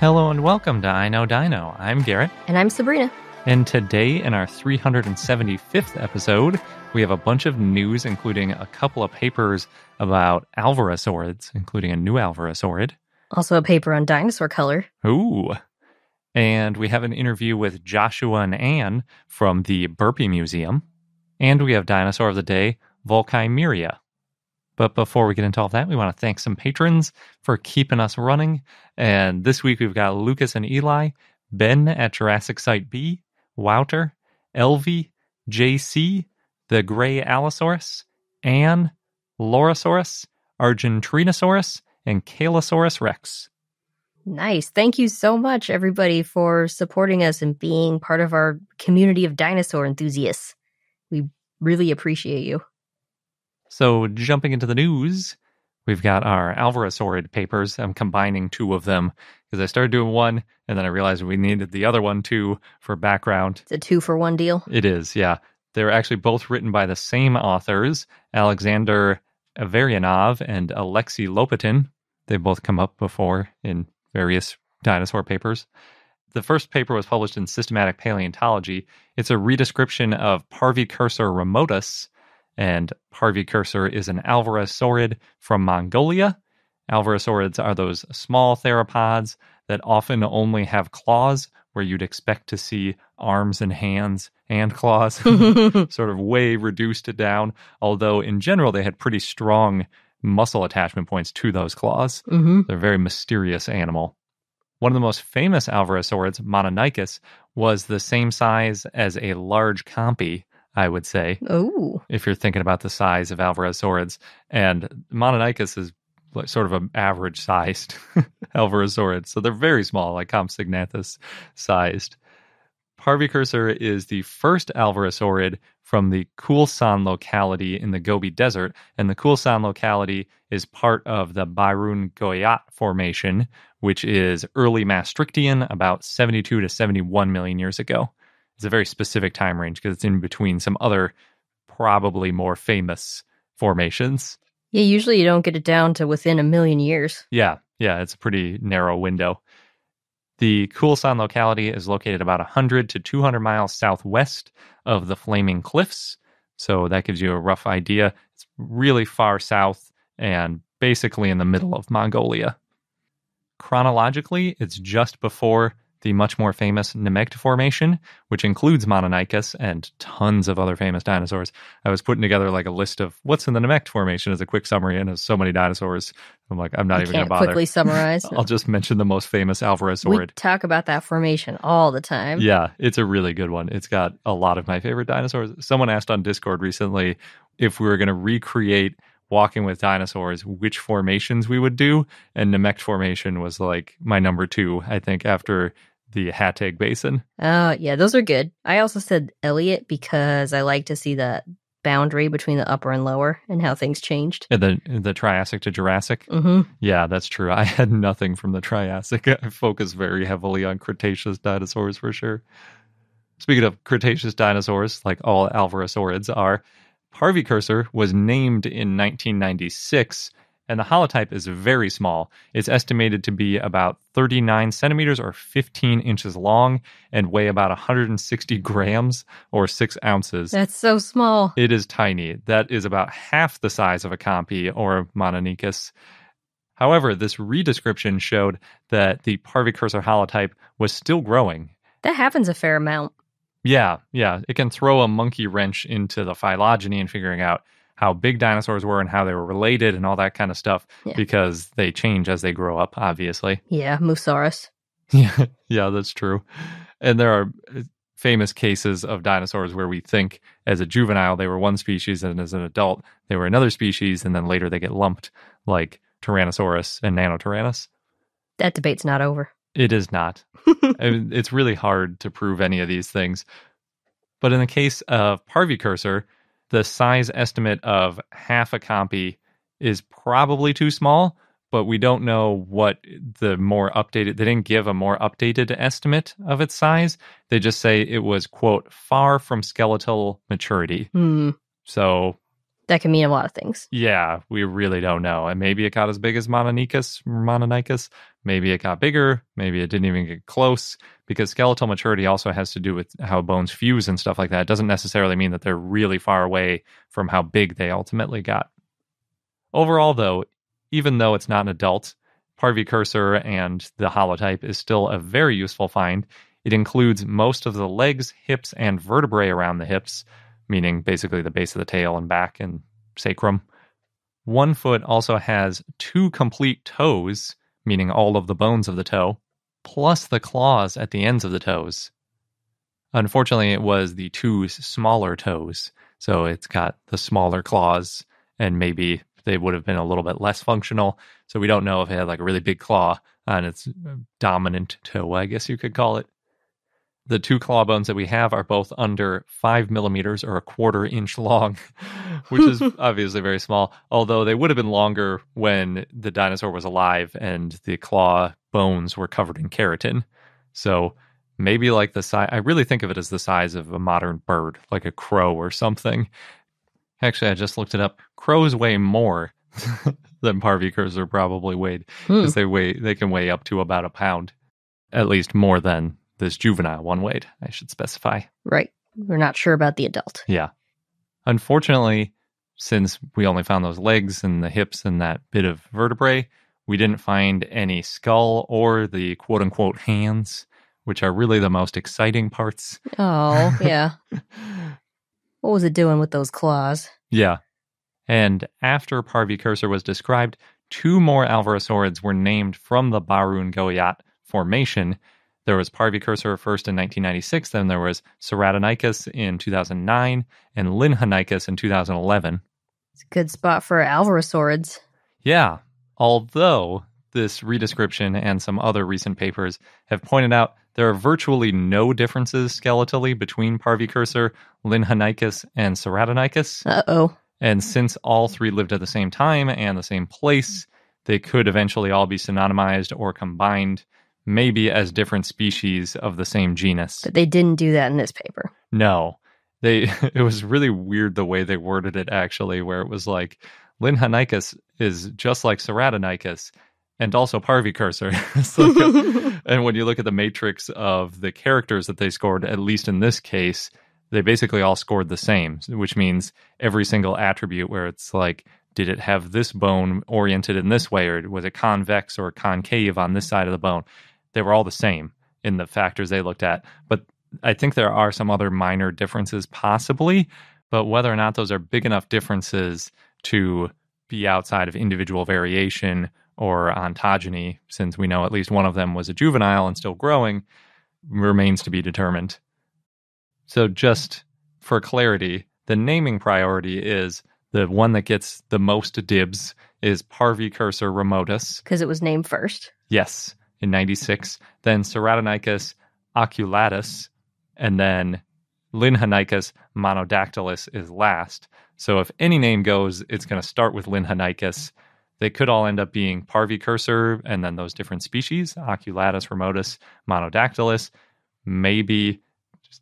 Hello and welcome to I Know Dino. I'm Garrett, And I'm Sabrina. and today in our 375th episode, we have a bunch of news, including a couple of papers about Alvarezsaurids, including a new Alvarezsaurid. Also a paper on dinosaur color. Ooh. And we have an interview with Joshua and Anne from the Burpee Museum. And we have Dinosaur of the Day, Volkheimeria. But before we get into all that, we want to thank some patrons for keeping us running. And this week we've got Lucas and Eli, Ben at Jurassic Site B, Wouter, Elvie, JC, the Gray Allosaurus, Anne, Lorosaurus, Argentrinosaurus, and Kalosaurus Rex. Nice. Thank you so much, everybody, for supporting us and being part of our community of dinosaur enthusiasts. We really appreciate you. So, jumping into the news, we've got our Alvarezsaurid papers. I'm combining two of them because I started doing one and then I realized we needed the other one too for background. It's a two for one deal. It is, yeah. They're actually both written by the same authors, Alexander Averianov and Alexei Lopatin. They've both come up before in various dinosaur papers. The first paper was published in Systematic Paleontology. It's a redescription of Parvicursor remotus, and Parvicursor is an Alvarezsaurid from Mongolia. Alvarezsaurids are those small theropods that often only have claws, where you'd expect to see arms and hands and claws, sort of way reduced down. Although in general, they had pretty strong muscle attachment points to those claws. hmm They're a very mysterious animal. One of the most famous Alvarezsaurids, Mononychus, was the same size as a large compy, I would say, Oh, if you're thinking about the size of Alvarezsaurids. And Mononychus is sort of an average sized Alvarezsaurid. So they're very small, like Compsognathus sized. Parvicursor is the first Alvarezsaurid from the Khulsan locality in the Gobi Desert, and the Khulsan locality is part of the Barun Goyot Formation, which is early Maastrichtian, about 72 to 71 million years ago. It's a very specific time range because it's in between some other, probably more famous formations. yeah. Usually you don't get it down to within a million years. Yeah, yeah, it's a pretty narrow window. The Khulsan locality is located about 100 to 200 miles southwest of the Flaming Cliffs. So that gives you a rough idea. It's really far south and basically in the middle of Mongolia. Chronologically, it's just before the much more famous Nemegt Formation, which includes Mononychus and tons of other famous dinosaurs. I was putting together like a list of what's in the Nemegt Formation as a quick summary, and there's so many dinosaurs. I'm like, I'm not I even going to bother. quickly summarize. I'll just mention the most famous we Alvarezsaurid. talk about that formation all the time. Yeah, it's a really good one. It's got a lot of my favorite dinosaurs. Someone asked on Discord recently if we were going to recreate Walking with Dinosaurs, which formations we would do. And Nemegt Formation was like my number two, I think, after the Hateg Basin. Oh, yeah, those are good. I also said Elliot because I like to see the boundary between the upper and lower and how things changed. And the, the Triassic to Jurassic. hmm Yeah, that's true. I had nothing from the Triassic. I focus very heavily on Cretaceous dinosaurs for sure. Speaking of Cretaceous dinosaurs, like all Alvarezsaurids are, Parvicursor was named in 1996, and the holotype is very small. It's estimated to be about 39 centimeters or 15 inches long and weigh about 160 grams or 6 ounces. That's so small. It is tiny. That is about half the size of a compy or Mononychus. However, this redescription showed that the Parvicursor holotype was still growing. That happens a fair amount. Yeah, yeah, it can throw a monkey wrench into the phylogeny and figuring out how big dinosaurs were and how they were related and all that kind of stuff Yeah. because they change as they grow up, obviously. Yeah, Mussaurus. Yeah, yeah, that's true. And there are uh, famous cases of dinosaurs where we think as a juvenile they were one species and as an adult they were another species and then later they get lumped like Tyrannosaurus and Nanotyrannus. That debate's not over. It is not. I mean, it's really hard to prove any of these things. But in the case of Parvicursor, the size estimate of half a compy is probably too small, but we don't know what the more updated, they didn't give a more updated estimate of its size. They just say it was, quote, far from skeletal maturity. Hmm. So That can mean a lot of things. Yeah, we really don't know. And maybe it got as big as Mononychus, Mononychus. Maybe it got bigger. Maybe it didn't even get close because skeletal maturity also has to do with how bones fuse and stuff like that. It doesn't necessarily mean that they're really far away from how big they ultimately got. Overall, though, even though it's not an adult, Parvicursor and the holotype is still a very useful find. It includes most of the legs, hips, and vertebrae around the hips, meaning basically the base of the tail and back and sacrum. One foot also has two complete toes, meaning all of the bones of the toe, plus the claws at the ends of the toes. Unfortunately, it was the two smaller toes, so it's got the smaller claws, and maybe they would have been a little bit less functional. So we don't know if it had like a really big claw on its uh, dominant toe, I guess you could call it. The two claw bones that we have are both under five millimeters or a quarter inch long, which is obviously very small. Although they would have been longer when the dinosaur was alive and the claw bones were covered in keratin. So maybe like the size, I really think of it as the size of a modern bird, like a crow or something. Actually, I just looked it up. Crows weigh more than parvicursor probably weighed because hmm. they weigh they can weigh up to about a pound, at least more than this juvenile one weighed. I should specify. Right. We're not sure about the adult. Yeah. Unfortunately, since we only found those legs and the hips and that bit of vertebrae, we didn't find any skull or the quote unquote hands, which are really the most exciting parts. Oh, yeah. what was it doing with those claws? Yeah. And after Parvicursor was described, two more Alvarezsaurids were named from the Barun Goyot formation. There was Parvicursor first in 1996, then there was Ceratonykus in 2009, and Linhenykus in 2011. It's a good spot for Alvarezsaurids. Yeah, although this redescription and some other recent papers have pointed out there are virtually no differences skeletally between Parvicursor, Linhenykus, and Ceratonykus. Uh oh. And since all three lived at the same time and the same place, they could eventually all be synonymized or combined, maybe as different species of the same genus. But they didn't do that in this paper. No. They it was really weird the way they worded it actually, where it was like Linhenykus is just like Ceratonykus and also Parvicursor. like and when you look at the matrix of the characters that they scored, at least in this case, they basically all scored the same, which means every single attribute where it's like, did it have this bone oriented in this way, or was it convex or concave on this side of the bone? They were all the same in the factors they looked at. But I think there are some other minor differences possibly, but whether or not those are big enough differences to be outside of individual variation or ontogeny, since we know at least one of them was a juvenile and still growing, remains to be determined. So, just for clarity, the naming priority is the one that gets the most dibs is Parvicursor remotus. Because it was named first. Yes, in 96. Then Ceratonykus oculatus. And then Linhenykus monodactylus is last. So if any name goes, it's going to start with Linhenykus. They could all end up being Parvicursor and then those different species, Oculatus remotus, monodactylus. Maybe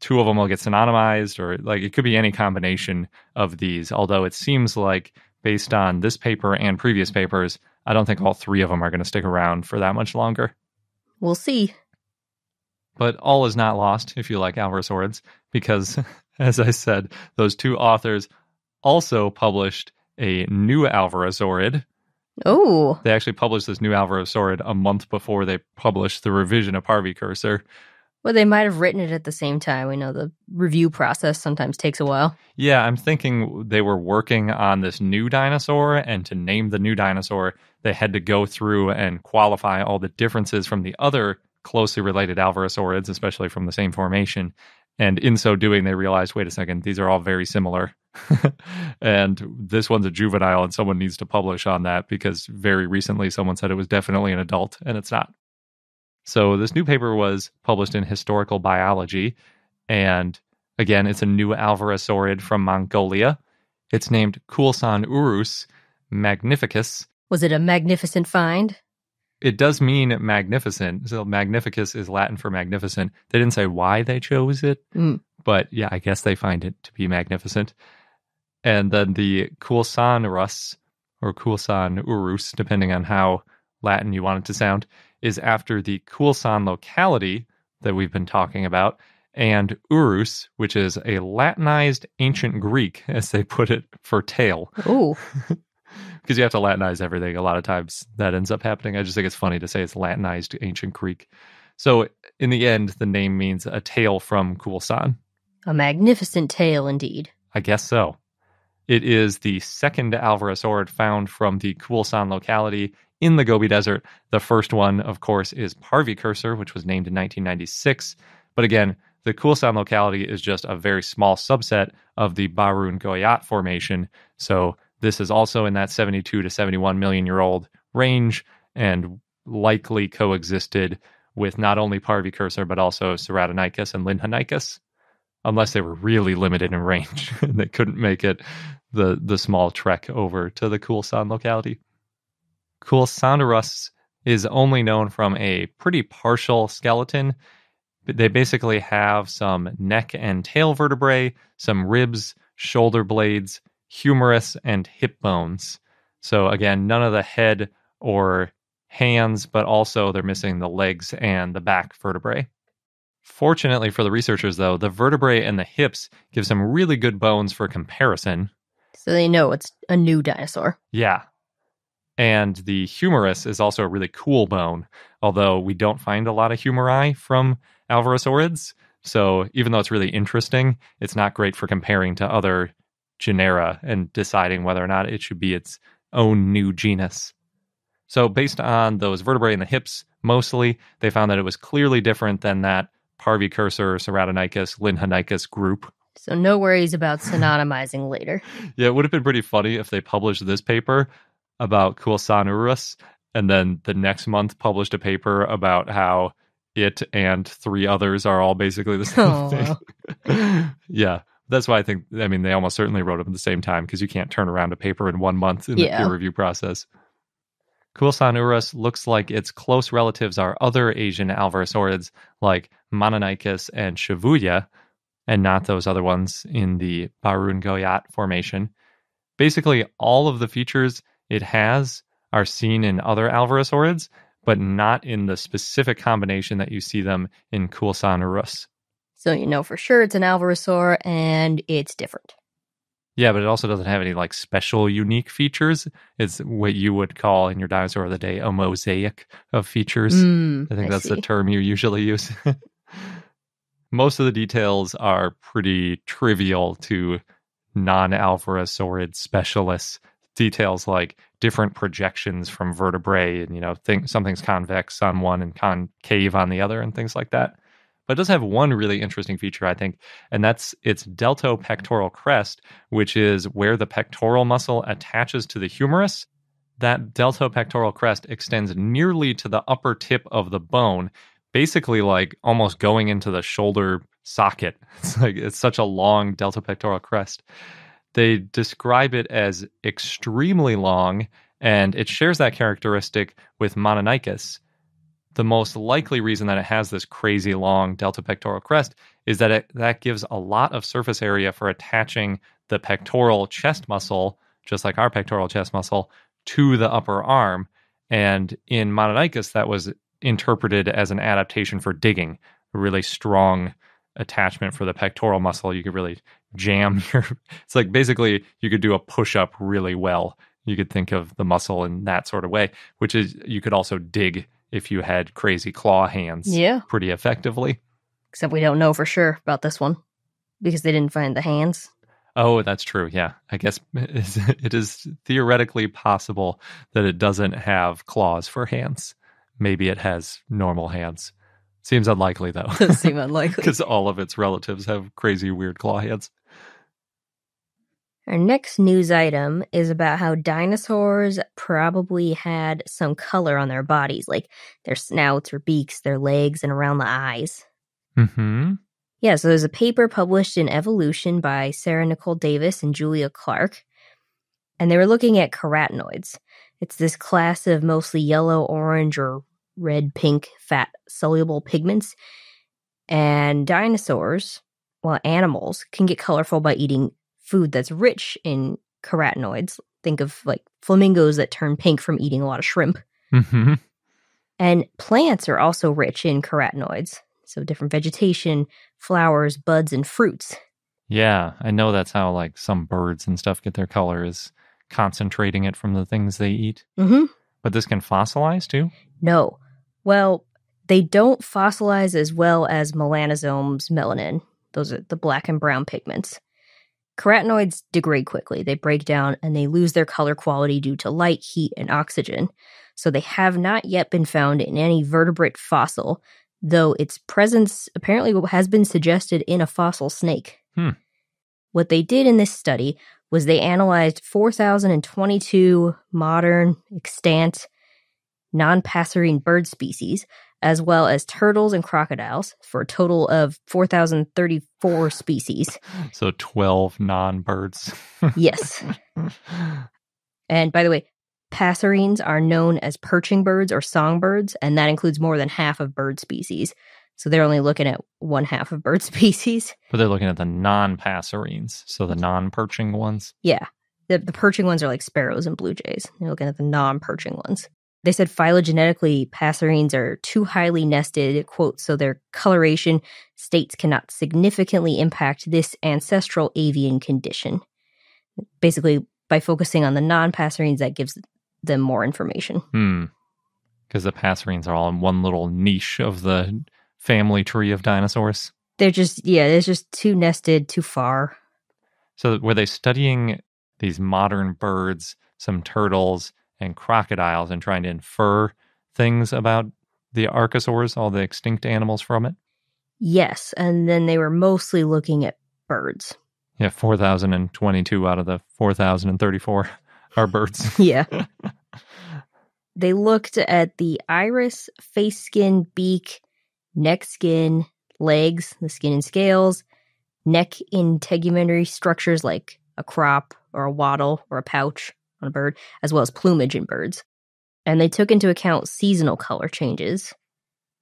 two of them will get synonymized, or like it could be any combination of these. Although it seems like, based on this paper and previous papers, I don't think all three of them are going to stick around for that much longer. We'll see. But all is not lost if you like Alvarezsaurids, because, as I said, those two authors also published a new Alvarezsaurid. Oh. They actually published this new Alvarezsaurid a month before they published the revision of Parvicursor. Well, they might have written it at the same time. We know the review process sometimes takes a while. Yeah, I'm thinking they were working on this new dinosaur, and to name the new dinosaur, they had to go through and qualify all the differences from the other closely related alvarezsaurids, especially from the same formation. And in so doing, they realized wait a second, these are all very similar. and this one's a juvenile, and someone needs to publish on that because very recently someone said it was definitely an adult, and it's not. So this new paper was published in Historical Biology, and again, it's a new Alvarezsaurid from Mongolia. It's named Khulsanurus magnificus. Was it a magnificent find? It does mean magnificent. So magnificus is Latin for magnificent. They didn't say why they chose it, mm. but yeah, I guess they find it to be magnificent. And then the Khulsanurus, or Khulsan Urus, depending on how Latin you want it to sound, is after the Khulsan locality that we've been talking about, and Urus, which is a Latinized ancient Greek, as they put it, for tail. Ooh. Because you have to Latinize everything. A lot of times that ends up happening. I just think it's funny to say it's Latinized ancient Greek. So in the end, the name means a tail from Khulsan. A magnificent tale indeed. I guess so. It is the second Alvarezsaurid found from the Khulsan locality in the Gobi Desert. The first one, of course, is Parvicursor, which was named in 1996. But again, the Khulsan locality is just a very small subset of the Barun Goyot formation. So this is also in that 72 to 71 million year old range and likely coexisted with not only Parvicursor, but also Ceratonykus and Linhenykus, unless they were really limited in range and they couldn't make it the the small trek over to the Khulsan locality. Khulsanurus is only known from a pretty partial skeleton. They basically have some neck and tail vertebrae, some ribs, shoulder blades, humerus, and hip bones. So, again, none of the head or hands, but also they're missing the legs and the back vertebrae. Fortunately for the researchers, though, the vertebrae and the hips give some really good bones for comparison. So they know it's a new dinosaur. Yeah. And the humerus is also a really cool bone, although we don't find a lot of humeri from Alvarezsaurids. So even though it's really interesting, it's not great for comparing to other genera and deciding whether or not it should be its own new genus. So, based on those vertebrae in the hips, mostly, they found that it was clearly different than that Parvicursor, Ceratonykus, Linhenykus group. So, no worries about synonymizing later. Yeah, it would have been pretty funny if they published this paper about Khulsanurus and then the next month published a paper about how it and three others are all basically the same Oh, thing. yeah. That's why I think, I mean, they almost certainly wrote them at the same time because you can't turn around a paper in one month in the peer review process. Khulsanurus looks like its close relatives are other Asian alvarezsaurids like Mononychus and Shuvuuia, and not those other ones in the Barun Goyot formation. Basically, all of the features it has are seen in other alvarezsaurids, but not in the specific combination that you see them in Khulsanurus. So you know for sure it's an Alvarezsaur and it's different. Yeah, but it also doesn't have any like special unique features. It's what you would call in your dinosaur of the day a mosaic of features. Mm, I think that's see. the term you usually use. Most of the details are pretty trivial to non alvarezsaurid specialists. Details like different projections from vertebrae and, you know, something's convex on one and concave on the other and things like that. But it does have one really interesting feature, I think, and that's its deltopectoral crest, which is where the pectoral muscle attaches to the humerus. That deltopectoral crest extends nearly to the upper tip of the bone, basically like almost going into the shoulder socket. It's like it's such a long deltopectoral crest. They describe it as extremely long, and it shares that characteristic with Mononychus. The most likely reason that it has this crazy long deltopectoral crest is that it that gives a lot of surface area for attaching the pectoral chest muscle, just like our pectoral chest muscle, to the upper arm. And in Mononychus, that was interpreted as an adaptation for digging, a really strong attachment for the pectoral muscle. You could really jam your. It's like basically you could do a push up really well. You could think of the muscle in that sort of way, which is you could also dig if you had crazy claw hands Yeah, pretty effectively. except we don't know for sure about this one because they didn't find the hands. Oh, that's true. Yeah. I guess it is theoretically possible that it doesn't have claws for hands. Maybe it has normal hands. Seems unlikely, though, Does seem unlikely. because all of its relatives have crazy, weird claw hands. Our next news item is about how dinosaurs probably had some color on their bodies, like their snouts or beaks, their legs, and around the eyes. Hmm. Yeah, so there's a paper published in Evolution by Sarah Nicole Davis and Julia Clarke, and they were looking at carotenoids. It's this class of mostly yellow, orange, or red, pink, fat soluble pigments. And dinosaurs, well, animals, can get colorful by eating food that's rich in carotenoids. Think of like flamingos that turn pink from eating a lot of shrimp. hmm And plants are also rich in carotenoids. So different vegetation, flowers, buds, and fruits. Yeah, I know that's how like some birds and stuff get their color is concentrating it from the things they eat. Mm-hmm. But this can fossilize too? No. Well, they don't fossilize as well as melanosomes melanin. Those are the black and brown pigments. Carotenoids degrade quickly. They break down and they lose their color quality due to light, heat, and oxygen. So they have not yet been found in any vertebrate fossil, though its presence apparently has been suggested in a fossil snake. Hmm. What they did in this study was they analyzed 4,022 modern, extant, non passerine bird species, as well as turtles and crocodiles, for a total of 4,034 species. So 12 non birds. Yes. And by the way, passerines are known as perching birds or songbirds, and that includes more than half of bird species. So they're only looking at one half of bird species. but they're looking at the non passerines, so the non perching ones. Yeah. The, the perching ones are like sparrows and blue jays. They're looking at the non perching ones. They said phylogenetically, passerines are too highly nested, quote, so their coloration states cannot significantly impact this ancestral avian condition. Basically, by focusing on the non passerines, that gives them more information. Hmm. Because the passerines are all in one little niche of the family tree of dinosaurs. They're just, yeah, it's just too nested, too far. So were they studying these modern birds, some turtles, and crocodiles and trying to infer things about the archosaurs, all the extinct animals from it? Yes. And then they were mostly looking at birds. Yeah, 4,022 out of the 4,034 are birds. Yeah. they looked at the iris, face skin, beak, neck skin, legs, the skin and scales, neck integumentary structures like a crop or a wattle or a pouch on a bird, as well as plumage in birds. And they took into account seasonal color changes.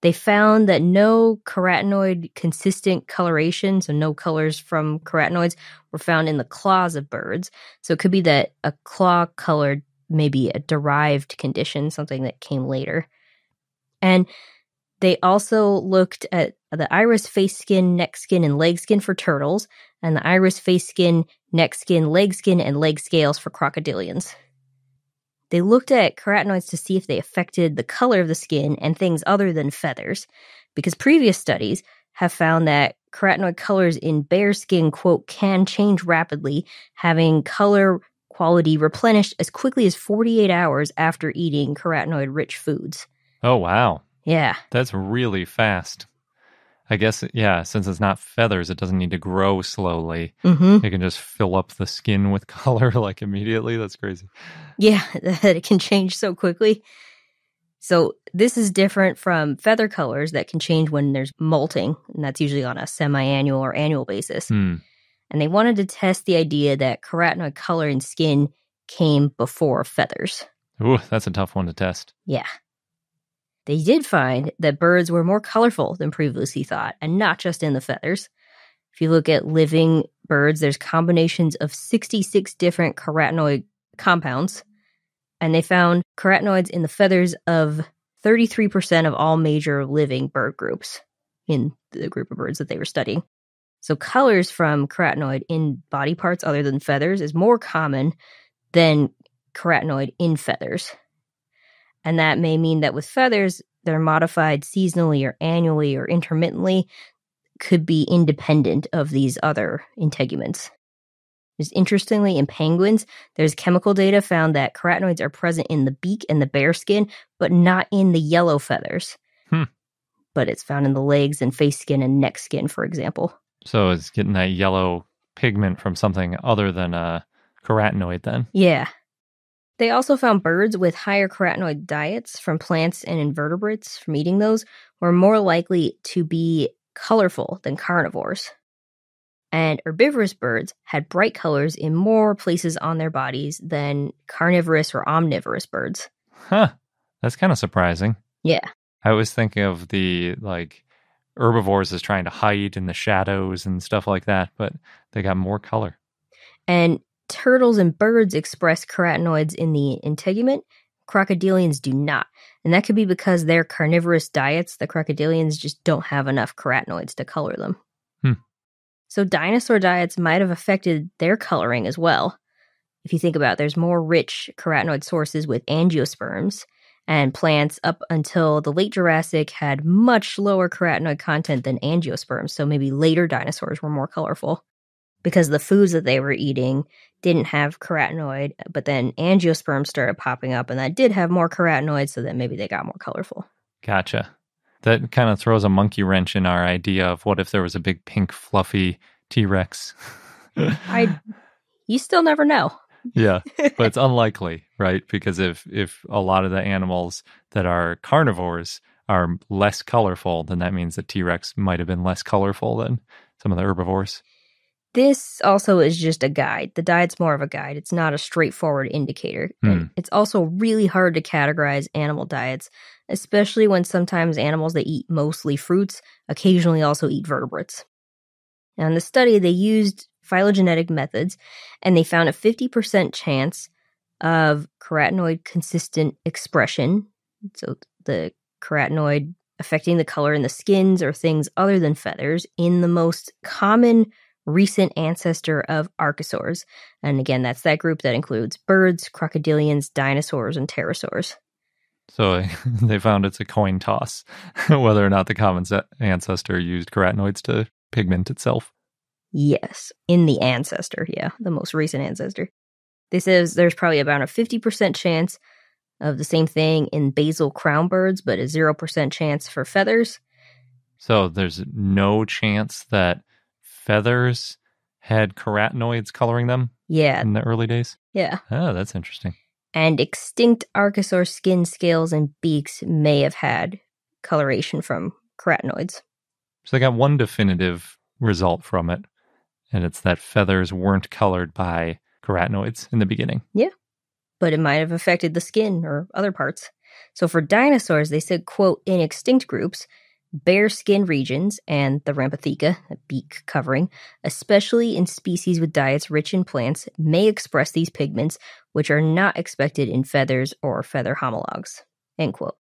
They found that no carotenoid consistent coloration, so no colors from carotenoids, were found in the claws of birds. So it could be that a claw colored maybe a derived condition, something that came later. And they also looked at the iris, face skin, neck skin, and leg skin for turtles, and the iris, face skin, neck skin, leg skin, and leg scales for crocodilians. They looked at carotenoids to see if they affected the color of the skin and things other than feathers, because previous studies have found that carotenoid colors in bear skin, quote, can change rapidly, having color quality replenished as quickly as 48 hours after eating carotenoid rich foods. Oh, wow. Yeah. That's really fast. I guess, yeah, since it's not feathers, it doesn't need to grow slowly. Mm-hmm. It can just fill up the skin with color like immediately. That's crazy. Yeah, that it can change so quickly. So this is different from feather colors that can change when there's molting, and that's usually on a semi-annual or annual basis. Hmm. And they wanted to test the idea that carotenoid color in skin came before feathers. Ooh, that's a tough one to test. Yeah. They did find that birds were more colorful than previously thought, and not just in the feathers. If you look at living birds, there's combinations of 66 different carotenoid compounds, and they found carotenoids in the feathers of 33% of all major living bird groups in the group of birds that they were studying. So, colors from carotenoid in body parts other than feathers is more common than carotenoid in feathers. And that may mean that with feathers, they're modified seasonally or annually or intermittently, could be independent of these other integuments. Just interestingly, in penguins, there's chemical data found that carotenoids are present in the beak and the bare skin, but not in the yellow feathers. Hmm. But it's found in the legs and face skin and neck skin, for example. So it's getting that yellow pigment from something other than a carotenoid then. Yeah. They also found birds with higher carotenoid diets from plants and invertebrates from eating those were more likely to be colorful than carnivores. And herbivorous birds had bright colors in more places on their bodies than carnivorous or omnivorous birds. Huh. That's kind of surprising. Yeah. I was thinking of the like herbivores as trying to hide in the shadows and stuff like that, but they got more color. And turtles and birds express carotenoids in the integument. Crocodilians do not. And that could be because their carnivorous diets, the crocodilians just don't have enough carotenoids to color them. Hmm. So dinosaur diets might have affected their coloring as well. If you think about it, there's more rich carotenoid sources with angiosperms, and plants up until the late Jurassic had much lower carotenoid content than angiosperms. So maybe later dinosaurs were more colorful because the foods that they were eating didn't have carotenoid, but then angiosperms started popping up and that did have more carotenoid, so then maybe they got more colorful. Gotcha. That kind of throws a monkey wrench in our idea of what if there was a big pink fluffy T Rex. I you still never know. yeah, but it's unlikely, right? Because if if a lot of the animals that are carnivores are less colorful, then that means that T Rex might have been less colorful than some of the herbivores. This also is just a guide. The diet's more of a guide. It's not a straightforward indicator. And hmm. it's also really hard to categorize animal diets, especially when sometimes animals that eat mostly fruits occasionally also eat vertebrates. Now, in the study, they used phylogenetic methods and they found a 50% chance of carotenoid consistent expression. So the carotenoid affecting the color in the skins or things other than feathers in the most common recent ancestor of archosaurs. And again, that's that group that includes birds, crocodilians, dinosaurs, and pterosaurs. So they found it's a coin toss whether or not the common ancestor used carotenoids to pigment itself. Yes, in the ancestor, yeah, the most recent ancestor. This says there's probably about a 50% chance of the same thing in basal crown birds, but a 0% chance for feathers. So there's no chance that feathers had carotenoids coloring them Yeah, in the early days. yeah. Oh, that's interesting. And extinct archosaur skin scales and beaks may have had coloration from carotenoids. So they got one definitive result from it, and it's that feathers weren't colored by carotenoids in the beginning. Yeah. But it might have affected the skin or other parts. So for dinosaurs, they said, quote, in extinct groups, bare skin regions and the Rhamphotheca, a beak covering, especially in species with diets rich in plants, may express these pigments, which are not expected in feathers or feather homologs, end quote.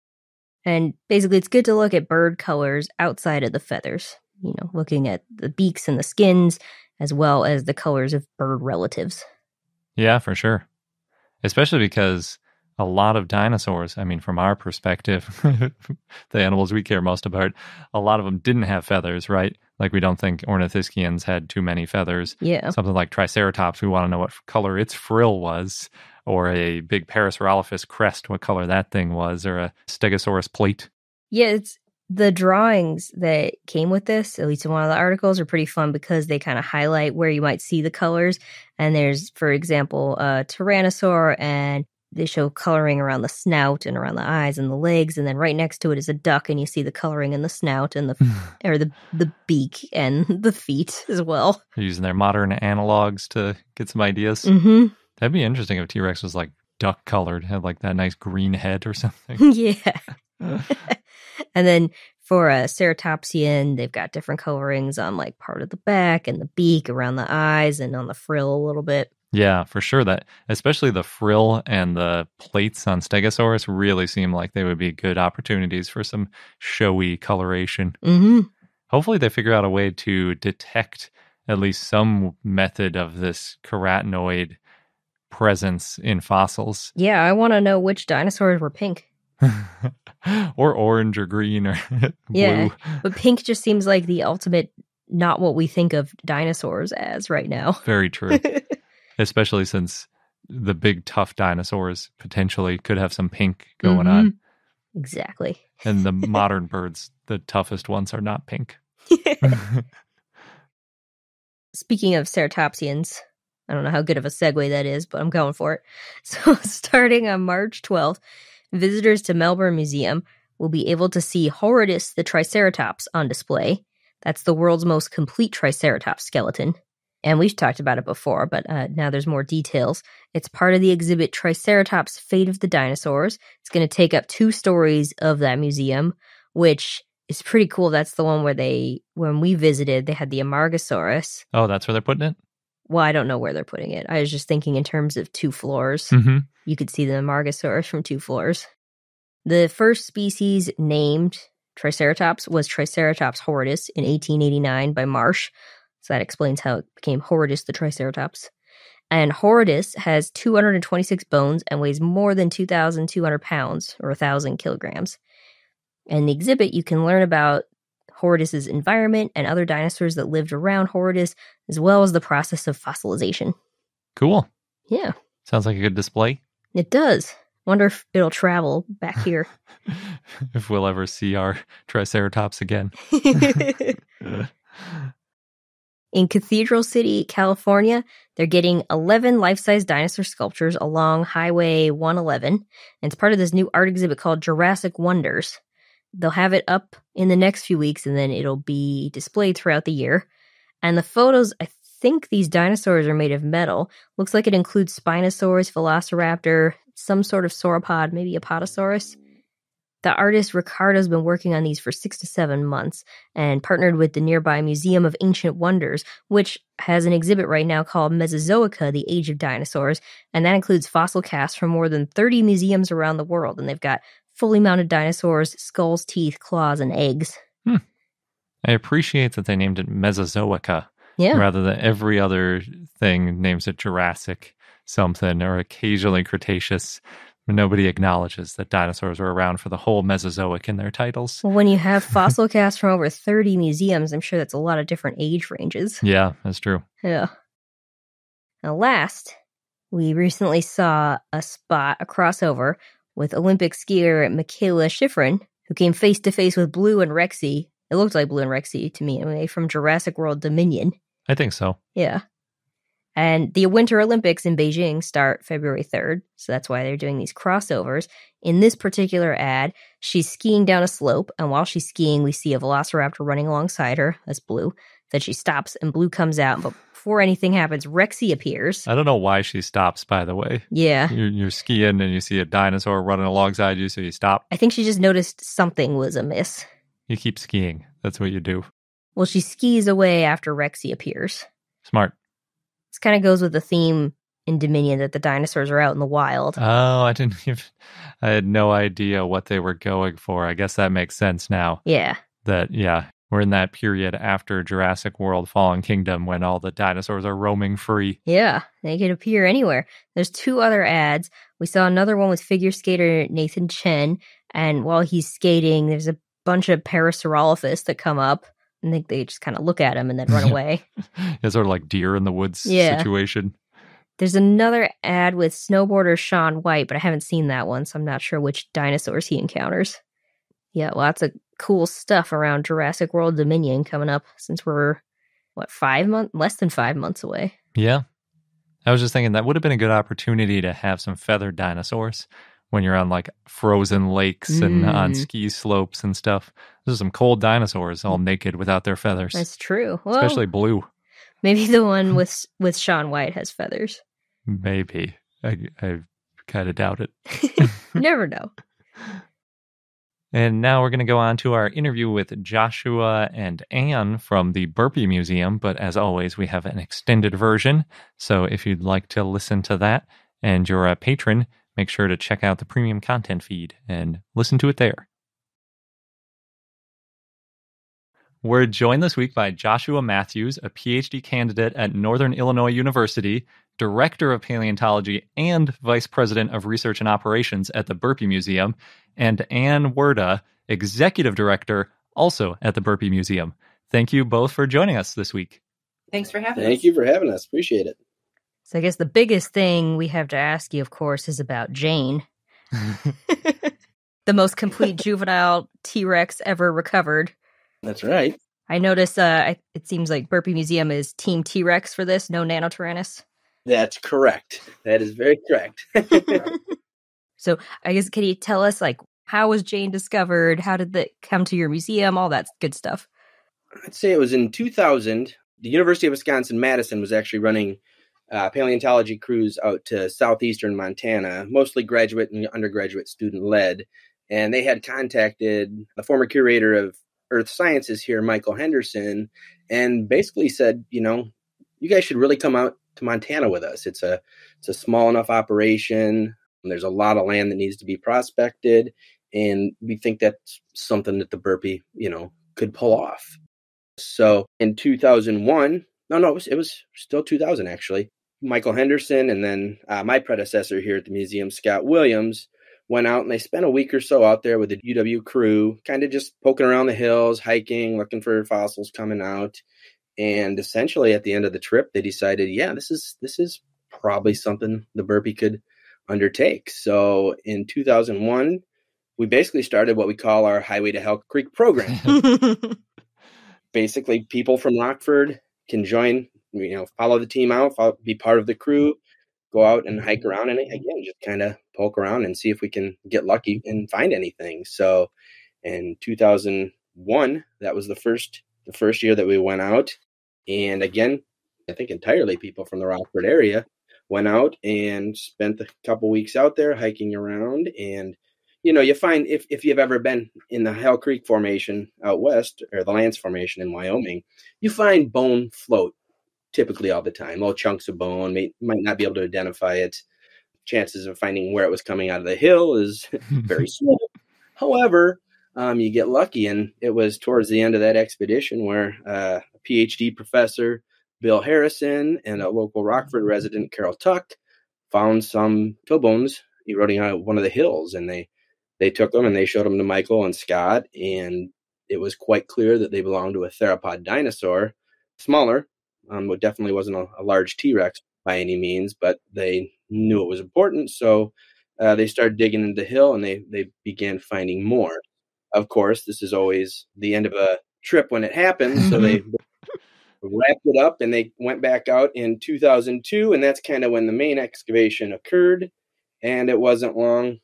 And basically, it's good to look at bird colors outside of the feathers, you know, looking at the beaks and the skins, as well as the colors of bird relatives. Yeah, for sure. Especially because a lot of dinosaurs, I mean, from our perspective, the animals we care most about, a lot of them didn't have feathers, right? Like we don't think ornithischians had too many feathers. Yeah. Something like Triceratops, we want to know what color its frill was, or a big Parasaurolophus crest, what color that thing was, or a Stegosaurus plate. Yeah, it's the drawings that came with this, at least in one of the articles, are pretty fun because they kind of highlight where you might see the colors. And there's, for example, a Tyrannosaur, and they show coloring around the snout and around the eyes and the legs. And then right next to it is a duck, and you see the coloring in the snout and the or the the beak and the feet as well. They're using their modern analogs to get some ideas. Mm-hmm. That'd be interesting if T Rex was like duck colored, had like that nice green head or something. yeah. and then for a ceratopsian, they've got different colorings on like part of the back and the beak, around the eyes, and on the frill a little bit. Yeah, for sure. That especially the frill and the plates on Stegosaurus really seem like they would be good opportunities for some showy coloration. Mm-hmm. Hopefully, they figure out a way to detect at least some method of this carotenoid presence in fossils, Yeah, I want to know which dinosaurs were pink. or orange or green or blue. Yeah. But pink just seems like the ultimate, not what we think of dinosaurs as right now. Very true. especially since the big tough dinosaurs potentially could have some pink going on mm-hmm. exactly. and the modern birds the toughest ones are not pink Speaking of ceratopsians, I don't know how good of a segue that is, but I'm going for it. So, starting on March 12th, visitors to Melbourne Museum will be able to see Horridus the Triceratops on display. That's the world's most complete Triceratops skeleton. And we've talked about it before, but uh, now there's more details. It's part of the exhibit Triceratops Fate of the Dinosaurs. It's going to take up two stories of that museum, which is pretty cool. That's the one where they, when we visited, they had the Amargasaurus. oh that's where they're putting it Well, I don't know where they're putting it. I was just thinking in terms of two floors. hmm You could see the Amargasaurus from two floors. The first species named Triceratops was Triceratops horridus in 1889 by Marsh. So that explains how it became Horridus the Triceratops. And Horridus has 226 bones and weighs more than 2,200 pounds or 1,000 kilograms. In the exhibit, you can learn about Horridus's environment and other dinosaurs that lived around Horridus, as well as the process of fossilization. Cool. Yeah, Sounds like a good display. it does. Wonder if it'll travel back here. if we'll ever see our Triceratops again. In Cathedral City, California, they're getting 11 life size dinosaur sculptures along Highway 111. And it's part of this new art exhibit called Jurassic Wonders. They'll have it up in the next few weeks and then it'll be displayed throughout the year. And the photos, I think these dinosaurs are made of metal. Looks like it includes Spinosaurus, Velociraptor, some sort of sauropod, maybe a Apatosaurus. The artist Ricardo's been working on these for six to seven months and partnered with the nearby Museum of Ancient Wonders, which has an exhibit right now called Mesozoica, the Age of Dinosaurs. And that includes fossil casts from more than 30 museums around the world. And they've got fully mounted dinosaurs, skulls, teeth, claws, and eggs. Hmm. I appreciate that they named it Mesozoica Yeah. rather than every other thing names it Jurassic something or occasionally Cretaceous. Nobody acknowledges that dinosaurs were around for the whole Mesozoic in their titles. Well, when you have fossil casts from over 30 museums, I'm sure that's a lot of different age ranges. Yeah, that's true. Yeah. Now, last, we recently saw a spot, a crossover with Olympic skier Mikaela Shiffrin, who came face to face with Blue and Rexy. It looked like Blue and Rexy to me, anyway, from Jurassic World Dominion. I think so. Yeah. And the Winter Olympics in Beijing start February 3rd. So that's why they're doing these crossovers. In this particular ad, she's skiing down a slope. And while she's skiing, we see a velociraptor running alongside her. That's Blue. Then she stops and Blue comes out. But before anything happens, Rexy appears. I don't know why she stops, by the way. Yeah. You're, you're skiing and you see a dinosaur running alongside you, so you stop. I think she just noticed something was amiss. You keep skiing. That's what you do. Well, she skis away after Rexy appears. Smart. This kind of goes with the theme in Dominion that the dinosaurs are out in the wild. Oh, I didn't even. I had no idea what they were going for. I guess that makes sense now. yeah. That, yeah, we're in that period after Jurassic World Fallen Kingdom when all the dinosaurs are roaming free. Yeah, they could appear anywhere. There's two other ads. We saw another one with figure skater Nathan Chen, and while he's skating, there's a bunch of Parasaurolophus that come up. I think they just kind of look at him and then run away. It's sort of like deer in the woods Yeah. situation. There's another ad with snowboarder Shaun White, but I haven't seen that one, so I'm not sure which dinosaurs he encounters. Yeah, lots of cool stuff around Jurassic World Dominion coming up since we're what five months, less than five months away. Yeah. I was just thinking that would have been a good opportunity to have some feathered dinosaurs when you're on like frozen lakes and on Mm. ski slopes and stuff. There's some cold dinosaurs all naked without their feathers, That's true. Well, especially blue. maybe the one with with Shaun White has feathers. Maybe. I, I kind of doubt it. Never know. And now we're going to go on to our interview with Joshua and Anne from the Burpee Museum. But as always, we have an extended version. So if you'd like to listen to that and you're a patron, make sure to check out the premium content feed and listen to it there. We're joined this week by Joshua Mathews, a PhD candidate at Northern Illinois University, Director of Paleontology and Vice President of Research and Operations at the Burpee Museum, and Anne Weerda, Executive Director, also at the Burpee Museum. Thank you both for joining us this week. Thanks for having Thank us. you for having us. Appreciate it. So I guess the biggest thing we have to ask you, of course, is about Jane, the most complete juvenile T Rex ever recovered. That's right. I notice. Uh, it seems like Burpee Museum is Team T Rex for this. No Nanotyrannus. That's correct. That is very correct. So I guess can you tell us like how was Jane discovered? How did that come to your museum? All that good stuff. I'd say it was in 2000. The University of Wisconsin Madison was actually running uh, paleontology crews out to southeastern Montana, mostly graduate and undergraduate student led. And they had contacted the former curator of Earth Sciences here, Michael Henderson, and basically said, you know, you guys should really come out to Montana with us. It's a it's a small enough operation. There's a lot of land that needs to be prospected, and we think that's something that the Burpee, you know, could pull off. So in 2001, no, no, it was, it was still 2000 actually. Michael Henderson and then uh, my predecessor here at the museum, Scott Williams, went out and they spent a week or so out there with the UW crew, kind of just poking around the hills, hiking, looking for fossils coming out. And essentially at the end of the trip, they decided, yeah, this is this is probably something the Burpee could undertake. So in 2001, we basically started what we call our Highway to Hell Creek program. basically, people from Rockford can join, you know, follow the team out, follow, be part of the crew, go out and hike mm-hmm. around, and again, just kind of poke around and see if we can get lucky and find anything. So, in 2001, that was the first the first year that we went out, and again, I think entirely people from the Rockford area went out and spent a couple weeks out there hiking around and you know you find if, if you've ever been in the hell creek formation out west or the lance formation in wyoming you find bone float typically all the time. Little chunks of bone may, might not be able to identify it. Chances of finding where it was coming out of the hill is very small. However um, you get lucky and it was towards the end of that expedition where uh, a phd professor Bill Harrison and a local Rockford resident, Carol Tuck, found some toe bones eroding out of one of the hills, and they they took them and they showed them to Michael and Scott, and it was quite clear that they belonged to a theropod dinosaur, smaller, um, but definitely wasn't a, a large T Rex by any means, but they knew it was important, so uh, they started digging into the hill and they they began finding more. Of course, this is always the end of a trip when it happens, so they wrapped it up and they went back out in 2002 and that's kind of when the main excavation occurred and it wasn't long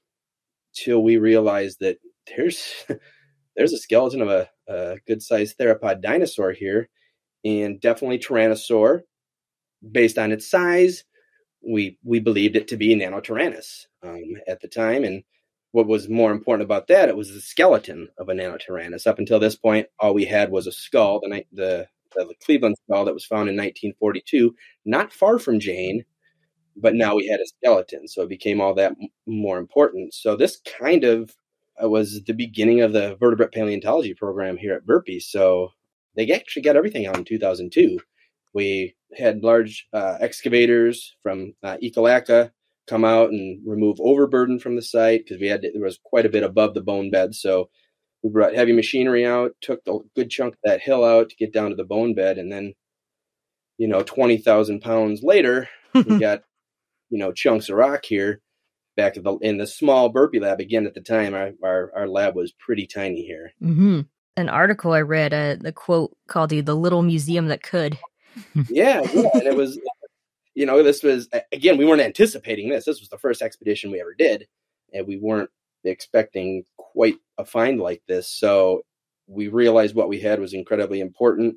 till we realized that there's there's a skeleton of a, a good sized theropod dinosaur here and definitely tyrannosaur based on its size we we believed it to be nanotyrannus um, at the time and what was more important about that it was the skeleton of a nanotyrannus up until this point all we had was a skull the the the Cleveland skull that was found in 1942, not far from Jane, but now we had a skeleton, so it became all that m- more important. So this kind of uh, was the beginning of the vertebrate paleontology program here at Burpee. So they actually got everything out in 2002. We had large uh, excavators from uh, Ekalaka come out and remove overburden from the site because we had there was quite a bit above the bone bed. So we brought heavy machinery out, took a good chunk of that hill out to get down to the bone bed, and then, you know, twenty thousand pounds later, we got, you know, chunks of rock here back at the in the small Burpee lab. Again, at the time, our our, our lab was pretty tiny here. Mm-hmm. An article I read, uh, the quote called the "the little museum that could." yeah, yeah, and it was, you know, this was again, we weren't anticipating this. This was the first expedition we ever did, and we weren't expecting quite a find like this. So we realized what we had was incredibly important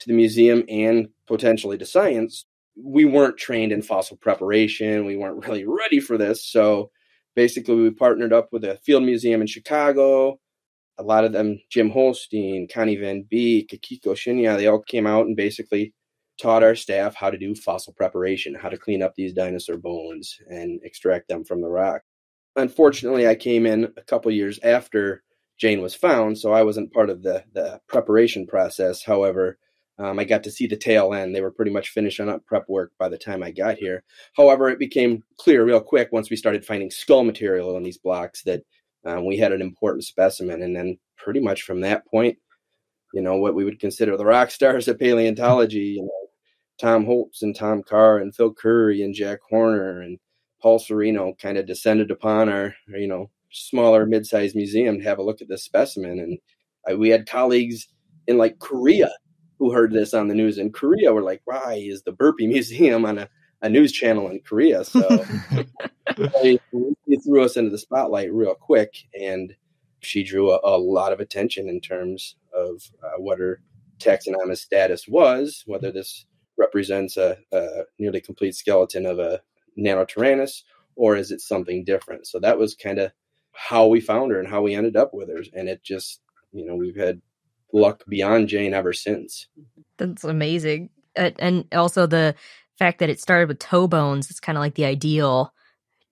to the museum and potentially to science. We weren't trained in fossil preparation. We weren't really ready for this. So basically, we partnered up with a field museum in Chicago. A lot of them, Jim Holstein, Connie Van Beek, Akiko Shinya, they all came out and basically taught our staff how to do fossil preparation, how to clean up these dinosaur bones and extract them from the rock unfortunately, I came in a couple years after Jane was found, so I wasn't part of the the preparation process. However, um, I got to see the tail end. They were pretty much finishing up prep work by the time I got here. However, it became clear real quick once we started finding skull material in these blocks that um, we had an important specimen. And then pretty much from that point, you know, what we would consider the rock stars of paleontology, you know, Tom Holtz and Tom Carr and Phil Currie and Jack Horner and Paul Sereno kind of descended upon our, you know, smaller mid-sized museum to have a look at this specimen. And I, we had colleagues in like Korea who heard this on the news in Korea were like, why is the Burpee Museum on a, a news channel in Korea? So he, threw us into the spotlight real quick. And she drew a, a lot of attention in terms of uh, what her taxonomist status was, whether this represents a, a nearly complete skeleton of a Nanotyrannus, or is it something different? So that was kind of how we found her and how we ended up with her. And it just, you know, we've had luck beyond Jane ever since. That's amazing. Uh, and also the fact that it started with toe bones, it's kind of like the ideal.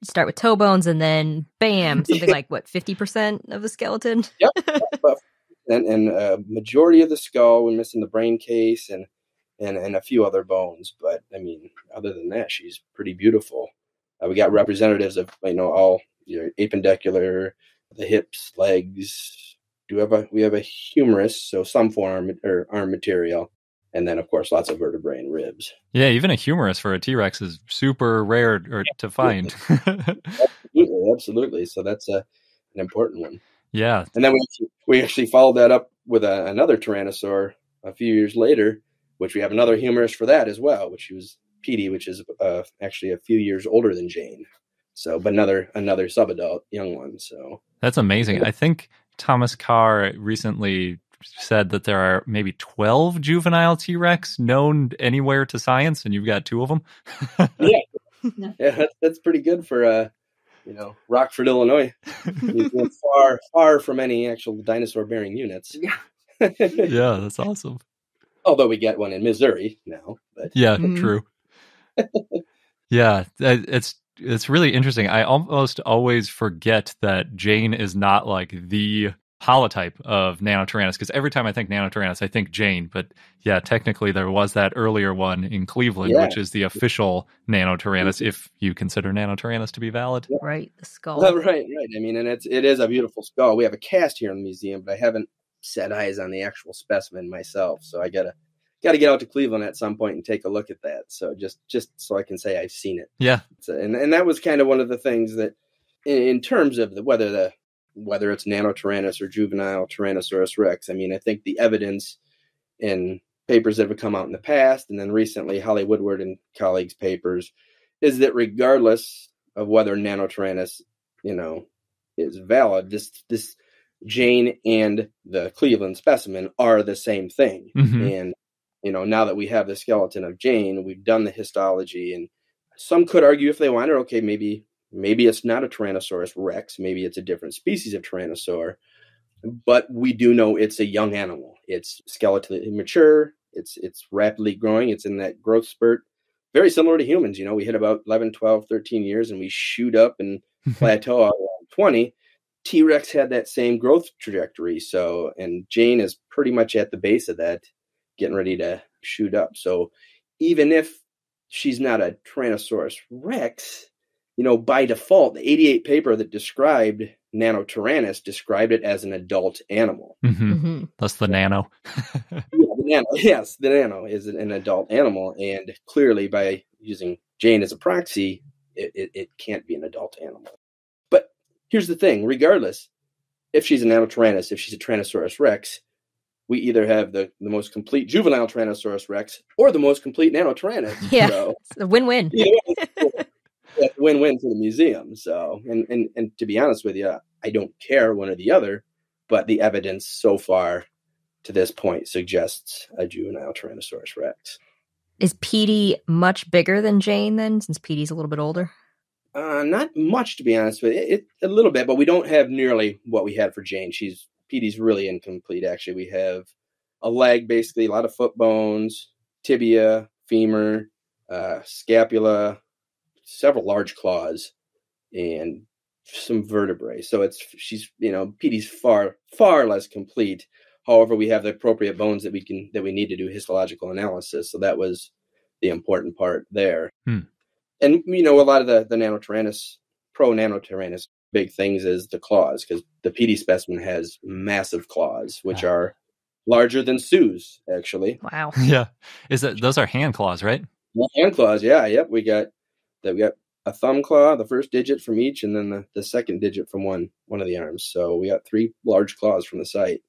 You start with toe bones and then bam, something like what, 50% of the skeleton? Yep. and and a uh, majority of the skull, we're missing the brain case and and and a few other bones. But I mean, other than that, she's pretty beautiful. Uh, we got representatives of you know all your appendicular, the hips, legs. Do we have a we have a humerus, so some form or arm material, and then of course lots of vertebrae and ribs. Yeah, even a humerus for a T Rex is super rare or to find. absolutely, absolutely. So that's a an important one. Yeah, and then we we actually followed that up with a, another tyrannosaur a few years later, which we have another humerus for that as well, which was Petey, which is uh, actually a few years older than Jane. So, but another another subadult young one. So that's amazing. I think Thomas Carr recently said that there are maybe 12 juvenile T Rex known anywhere to science, and you've got two of them. yeah, yeah, that's, that's pretty good for uh, you know Rockford, Illinois. far far from any actual dinosaur bearing units. Yeah, yeah, that's awesome. Although we get one in Missouri now, but yeah, mm-hmm. true. yeah, it's it's really interesting. I almost always forget that Jane is not like the holotype of Nanotyrannus because every time I think Nanotyrannus, I think Jane. But yeah, technically there was that earlier one in Cleveland, yeah. which is the official Nanotyrannus, if you consider Nanotyrannus to be valid. Right, the skull. Well, right, right. I mean, and it's it is a beautiful skull. We have a cast here in the museum, but I haven't set eyes on the actual specimen myself, so I gotta got to get out to Cleveland at some point and take a look at that. So just just so I can say I've seen it. Yeah. So, and and that was kind of one of the things that, in, in terms of the, whether the whether it's Nanotyrannus or juvenile Tyrannosaurus rex, I mean, I think the evidence in papers that have come out in the past, and then recently Holly Woodward and colleagues' papers, is that regardless of whether Nanotyrannus, you know, is valid, this this Jane and the Cleveland specimen are the same thing, mm-hmm. and you know, now that we have the skeleton of Jane, we've done the histology, and some could argue if they wanted, okay, maybe maybe it's not a Tyrannosaurus rex, maybe it's a different species of Tyrannosaur, but we do know it's a young animal. It's skeletally mature. It's it's rapidly growing. It's in that growth spurt, very similar to humans. You know, we hit about 11, 12, 13 years, and we shoot up and plateau at 20. T Rex had that same growth trajectory. So, and Jane is pretty much at the base of that getting ready to shoot up. So even if she's not a Tyrannosaurus Rex, you know, by default, the 88 paper that described Nanotyrannus described it as an adult animal. Mm-hmm. Mm-hmm. That's the nano. yeah, the nano. Yes, the nano is an adult animal, and clearly by using Jane as a proxy, it, it, it can't be an adult animal. But here's the thing: regardless, if she's a Nanotyrannus, if she's a Tyrannosaurus Rex, we either have the, the most complete juvenile Tyrannosaurus Rex or the most complete Nanotyrannus. Yeah, so, it's a win-win. Win-win for the museum. So, and, and and to be honest with you, I don't care one or the other, but the evidence so far to this point suggests a juvenile Tyrannosaurus Rex. Is Petey much bigger than Jane then, since Petey's a little bit older? Uh, not much, to be honest with you. It, it, a little bit, but we don't have nearly what we had for Jane. She's Petey's really incomplete. Actually, we have a leg, basically a lot of foot bones, tibia, femur, uh, scapula, several large claws, and some vertebrae. So it's she's you know Petey's far far less complete. However, we have the appropriate bones that we can that we need to do histological analysis. So that was the important part there. Hmm. And you know a lot of the the nanotyrannus pro nanotyrannus big things is the claws because the Petey specimen has massive claws, which wow. are larger than Sue's actually. Wow. Yeah. Is that those are hand claws, right? hand claws, yeah. Yep. We got that we got a thumb claw, the first digit from each, and then the, the second digit from one one of the arms. So we got three large claws from the site.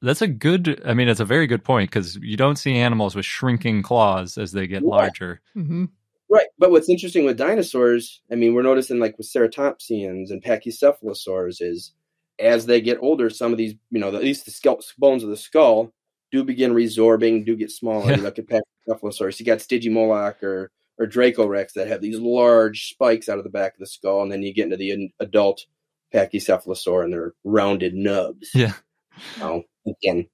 That's a good. I mean, it's a very good point because you don't see animals with shrinking claws as they get yeah. larger. Mm-hmm. Right. But what's interesting with dinosaurs, I mean, we're noticing like with ceratopsians and pachycephalosaurs is as they get older, some of these, you know, at least the skull, bones of the skull do begin resorbing, do get smaller. Yeah. You look at pachycephalosaurs, you got Stygimoloch or or Dracorex that have these large spikes out of the back of the skull, and then you get into the adult Pachycephalosaur and they're rounded nubs. Yeah. Now, again,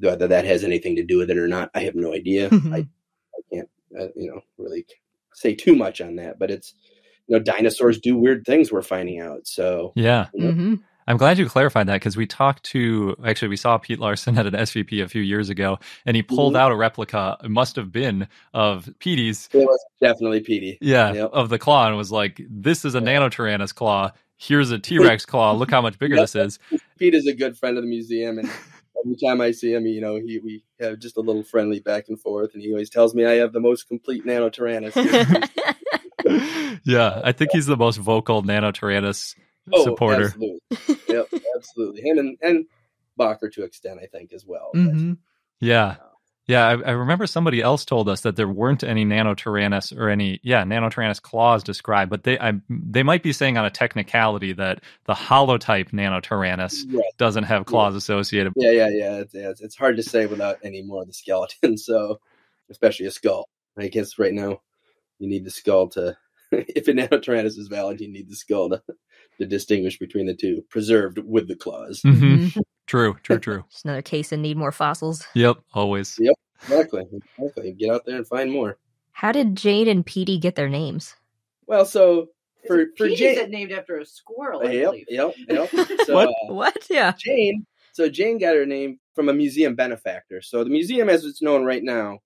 whether that has anything to do with it or not, I have no idea. I I can't, uh, you know really say too much on that, but it's you know dinosaurs do weird things. We're finding out. So Yeah. you know, hmm I'm glad you clarified that because we talked to actually we saw Pete Larson at an SVP a few years ago, and he pulled Mhm. out a replica. It must have been of Petey's, it was definitely Petey. yeah, Yep. of the claw, and was like, "This is a Yeah. Nanotyrannus claw. Here's a T Rex claw. Look how much bigger Yep. this is." Pete is a good friend of the museum, and every time I see him, you know, he we have just a little friendly back and forth, and he always tells me I have the most complete Nanotyrannus. yeah, I think he's the most vocal Nanotyrannus oh, supporter. absolutely, yep, absolutely. Him and and Bakker to extent, I think, as well. Mhm. Yeah. Yeah, I, I remember somebody else told us that there weren't any Nanotyrannus or any, yeah, Nanotyrannus claws described, but they I, they might be saying on a technicality that the holotype Nanotyrannus Right. doesn't have claws associated. Yeah, yeah, yeah. It's, yeah, it's, it's hard to say without any more of the skeleton. So, especially a skull. I guess right now you need the skull to. If a Nanotyrannus is valid, you need the skull to, to distinguish between the two, preserved with the claws. hmm Mhm. True, true, true. Just another case of need more fossils. yep, always. Yep, Exactly. Exactly. Get out there and find more. How did Jade and Petey get their names? Well, so for Is it for Petey's Jane, that named after a squirrel, I yep, believe. yep, yep. So What? uh, What? Yeah. Jane, so Jane got her name from a museum benefactor. So the museum, as it's known right now,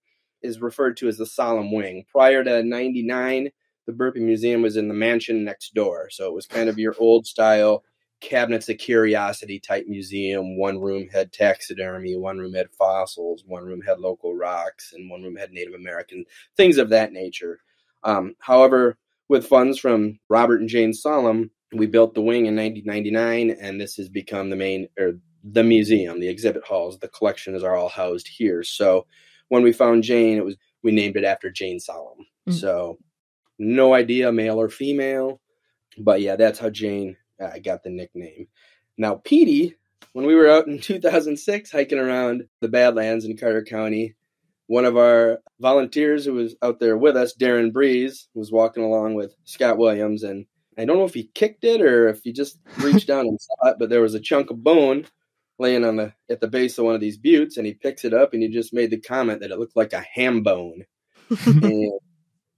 is referred to as the Solem Wing. Prior to '99, the Burpee Museum was in the mansion next door, so it was kind of your old style cabinets of curiosity type museum. One room had taxidermy, one room had fossils, one room had local rocks, and one room had Native American things of that nature. Um, however, with funds from Robert and Jane Solem, we built the wing in 1999, and this has become the main or the museum, the exhibit halls, the collections are all housed here. So when we found Jane, it was we named it after Jane Solem. Mm. So no idea, male or female, but yeah, that's how Jane uh, got the nickname. Now, Petey, when we were out in 2006 hiking around the Badlands in Carter County, one of our volunteers who was out there with us, Darren Breeze, was walking along with Scott Williams, and I don't know if he kicked it or if he just reached down and saw it, but there was a chunk of bone laying on the at the base of one of these buttes, and he picks it up and he just made the comment that it looked like a ham bone, and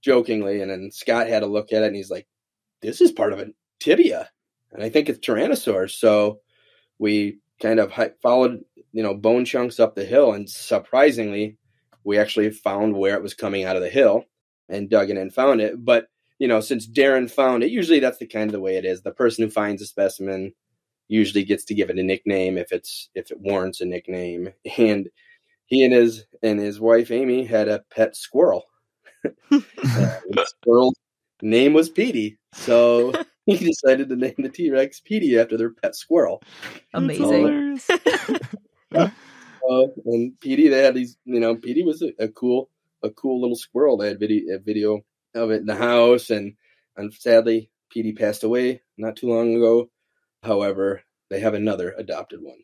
jokingly, and then Scott had a look at it and he's like, "This is part of a tibia," and I think it's Tyrannosaurus. So we kind of followed, you know, bone chunks up the hill, and surprisingly, we actually found where it was coming out of the hill and dug in and found it. But you know, since Darren found it, usually that's the kind of the way it is. The person who finds a specimen usually gets to give it a nickname if it's if it warrants a nickname. And he and his and his wife Amy had a pet squirrel. Uh, the squirrel's name was Petey, so he decided to name the T Rex Petey after their pet squirrel. Amazing. Uh, and Petey, they had these, you know, Petey was a, a cool, a cool little squirrel. They had video, a video of it in the house, and and sadly, Petey passed away not too long ago. However, they have another adopted one.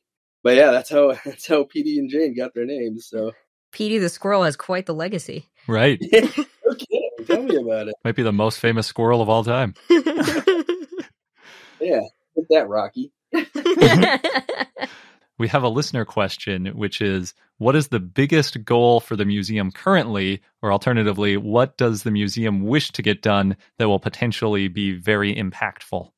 But yeah, that's how that's how Petey and Jane got their names. So Petey the squirrel has quite the legacy. Right. okay, tell me about it. Might be the most famous squirrel of all time. Yeah, hit that Rocky. We have a listener question, which is What is the biggest goal for the museum currently? Or alternatively, what does the museum wish to get done that will potentially be very impactful?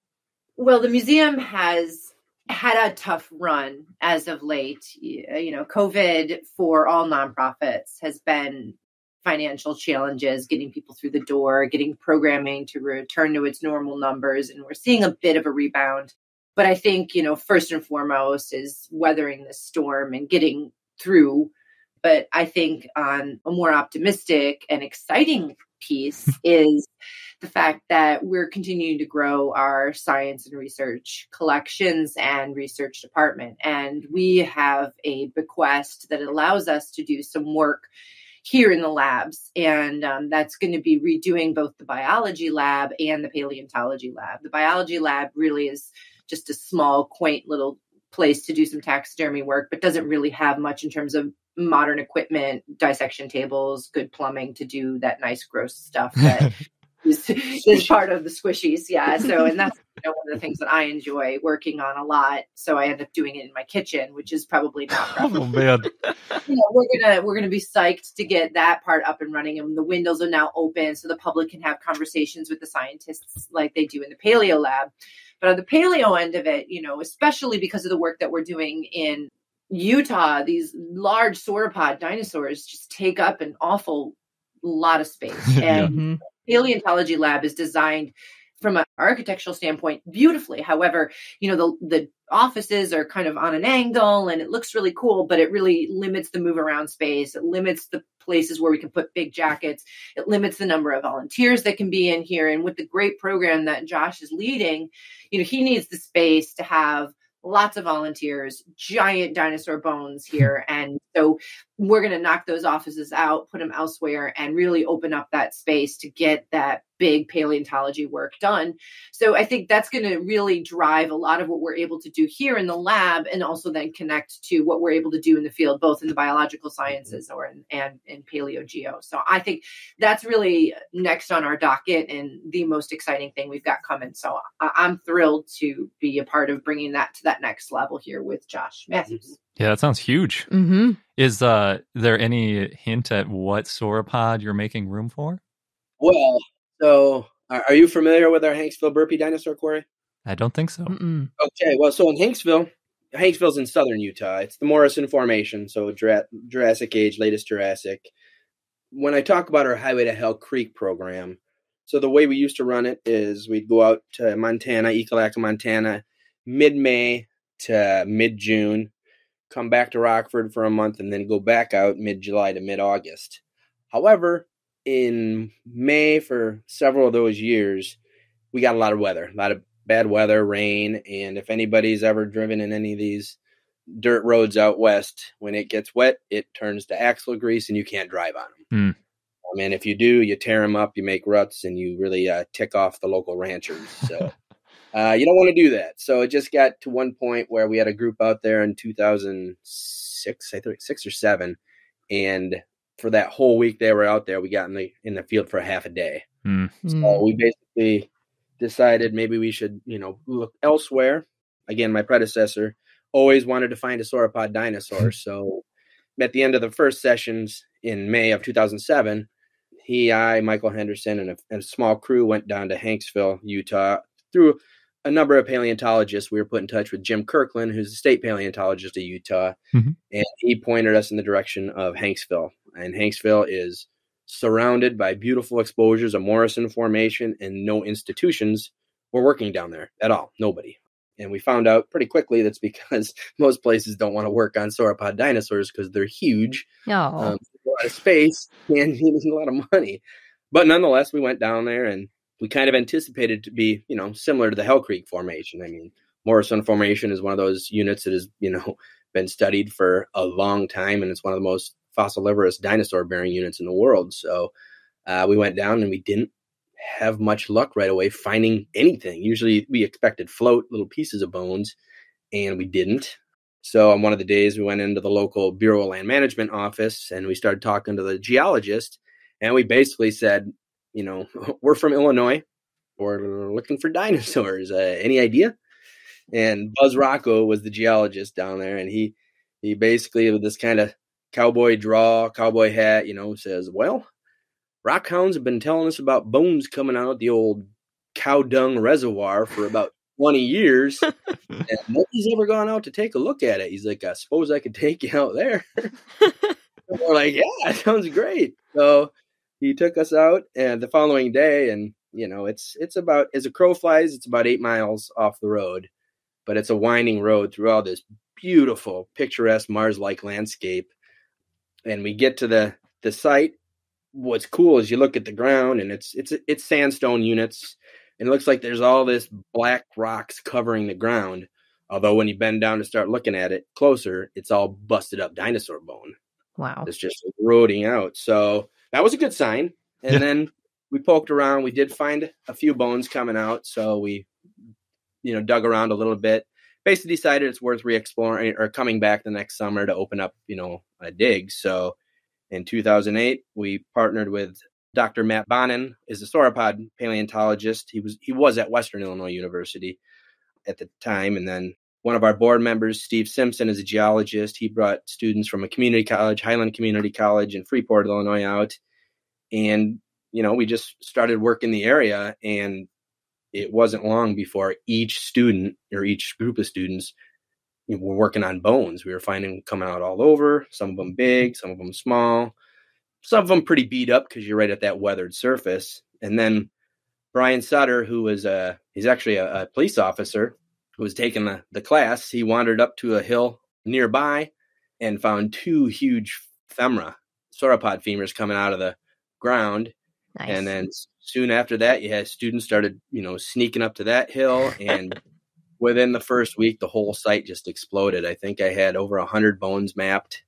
Well, the museum has had a tough run as of late. You know, COVID for all nonprofits has been financial challenges, getting people through the door, getting programming to return to its normal numbers. And we're seeing a bit of a rebound. But I think, you know, first and foremost is weathering the storm and getting through. But I think on a more optimistic and exciting piece is the fact that we're continuing to grow our science and research collections and research department. And we have a bequest that allows us to do some work here in the labs. And um, that's going to be redoing both the biology lab and the paleontology lab. The biology lab really is just a small, quaint little place to do some taxidermy work, but doesn't really have much in terms of modern equipment, dissection tables, good plumbing to do that nice, gross stuff that is, is part of the squishies. Yeah. So, and that's know, one of the things that I enjoy working on a lot. So I end up doing it in my kitchen, which is probably not. oh man, you know, we're gonna we're gonna be psyched to get that part up and running, and the windows are now open, so the public can have conversations with the scientists like they do in the paleo lab. But on the paleo end of it, you know, especially because of the work that we're doing in Utah, these large sauropod dinosaurs just take up an awful lot of space. And Mhm. paleontology lab is designed from an architectural standpoint beautifully. However, you know, the the offices are kind of on an angle and it looks really cool, but it really limits the move around space. It limits the places where we can put big jackets. It limits the number of volunteers that can be in here. And with the great program that Josh is leading, you know, he needs the space to have lots of volunteers, giant dinosaur bones here. And so we're going to knock those offices out, put them elsewhere, and really open up that space to get that big paleontology work done. So I think that's going to really drive a lot of what we're able to do here in the lab and also then connect to what we're able to do in the field, both in the biological sciences or in, and in paleo geo. So I think that's really next on our docket and the most exciting thing we've got coming. So I'm thrilled to be a part of bringing that to that next level here with Josh Mathews. Yeah, that sounds huge. Mhm. Is uh there any hint at what sauropod you're making room for? Well, so are, are you familiar with our Hanksville burpee dinosaur quarry? I don't think so. Mm-mm. Okay, well, so in Hanksville, Hanksville's in southern Utah. It's the Morrison Formation, so Jura- Jurassic Age, latest Jurassic. When I talk about our Highway to Hell Creek program, so the way we used to run it is we'd go out to Montana, Ekalaka, Montana, mid May to mid June, come back to Rockford for a month, and then go back out mid July to mid August. However, in May for several of those years, we got a lot of weather, a lot of bad weather, rain, and if anybody's ever driven in any of these dirt roads out west, when it gets wet, it turns to axle grease and you can't drive on them. Hmm. I mean, if you do, you tear them up, you make ruts, and you really uh, tick off the local ranchers. So uh, you don't want to do that. So it just got to one point where we had a group out there in 2006, I think six or seven, and for that whole week they were out there, we got in the in the field for a half a day. Hmm. So we basically decided maybe we should, you know, look elsewhere. Again, my predecessor always wanted to find a sauropod dinosaur. so at the end of the first sessions in May of 2007, he, I, Michael Henderson, and a, and a small crew went down to Hanksville, Utah. Through a number of paleontologists, we were put in touch with Jim Kirkland, who's the state paleontologist of Utah, Mhm. and he pointed us in the direction of Hanksville. And Hanksville is surrounded by beautiful exposures of Morrison Formation, and no institutions were working down there at all. Nobody. And we found out pretty quickly that's because most places don't want to work on sauropod dinosaurs because they're huge, Oh. um, a lot of space, and need a lot of money. But nonetheless, we went down there and we kind of anticipated to be, you know, similar to the Hell Creek Formation. I mean, Morrison Formation is one of those units that has, you know, been studied for a long time, and it's one of the most fossiliferous dinosaur bearing units in the world. So uh, we went down and we didn't have much luck right away finding anything. Usually we expected float little pieces of bones, and we didn't. So on one of the days, we went into the local Bureau of Land Management office and we started talking to the geologist, and we basically said, you know, we're from Illinois, we're looking for dinosaurs. Uh, any idea? And Buzz Rocco was the geologist down there, and he he basically with this kind of cowboy draw, cowboy hat, you know, says, "Well, rockhounds have been telling us about bones coming out of the old cow dung reservoir for about 20 years, and nobody's ever gone out to take a look at it." He's like, "I suppose I could take you out there." We're like, "Yeah, sounds great." So he took us out, and the following day, and you know, it's it's about as a crow flies, it's about eight miles off the road, but it's a winding road through all this beautiful, picturesque Mars-like landscape. And we get to the the site. What's cool is you look at the ground, and it's it's it's sandstone units, and it looks like there's all this black rocks covering the ground. Although when you bend down to start looking at it closer, it's all busted up dinosaur bone. Wow. It's just eroding out. So that was a good sign. And Yeah. then we poked around. We did find a few bones coming out. So we, you know, dug around a little bit. Basically decided it's worth re-exploring or coming back the next summer to open up, you know, a dig. So in 2008, we partnered with Dr. Matt Bonnan is a sauropod paleontologist. He was he was at Western Illinois University at the time, and then one of our board members, Steve Simpson, is a geologist. He brought students from a community college, Highland Community College in Freeport, Illinois, out, and you know we just started work in the area, and it wasn't long before each student or each group of students were working on bones. We were finding coming out all over. Some of them big, some of them small some of them pretty beat up because you're right at that weathered surface. And then Brian Sutter, who was a he's actually a, a, police officer who was taking the, the class, he wandered up to a hill nearby and found two huge femora, sauropod femurs coming out of the ground. Nice. And then soon after that, you had students started, you know, sneaking up to that hill and within the first week, the whole site just exploded. I think I had over a hundred bones mapped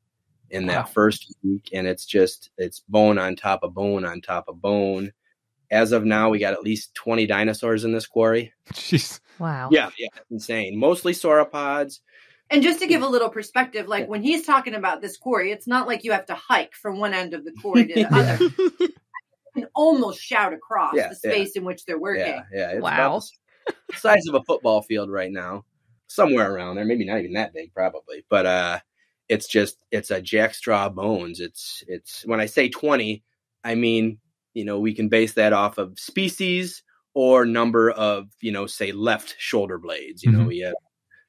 in that wow. first week and it's just it's bone on top of bone on top of bone as of now we got at least 20 dinosaurs in this quarry jeez wow. Yeah yeah insane. Mostly sauropods. And just to give a little perspective like when he's talking about this quarry it's not like you have to hike from one end of the quarry to the other. You can almost shout across yeah, the space yeah. in which they're working. Yeah yeah it's wow. the size of a football field right now. Somewhere around there maybe not even that big probably. But uh it's just it's a jackstraw bones. It's it's when I say 20, I mean, you know, we can base that off of species or number of, you know, say left shoulder blades. You mm-hmm. know, we have,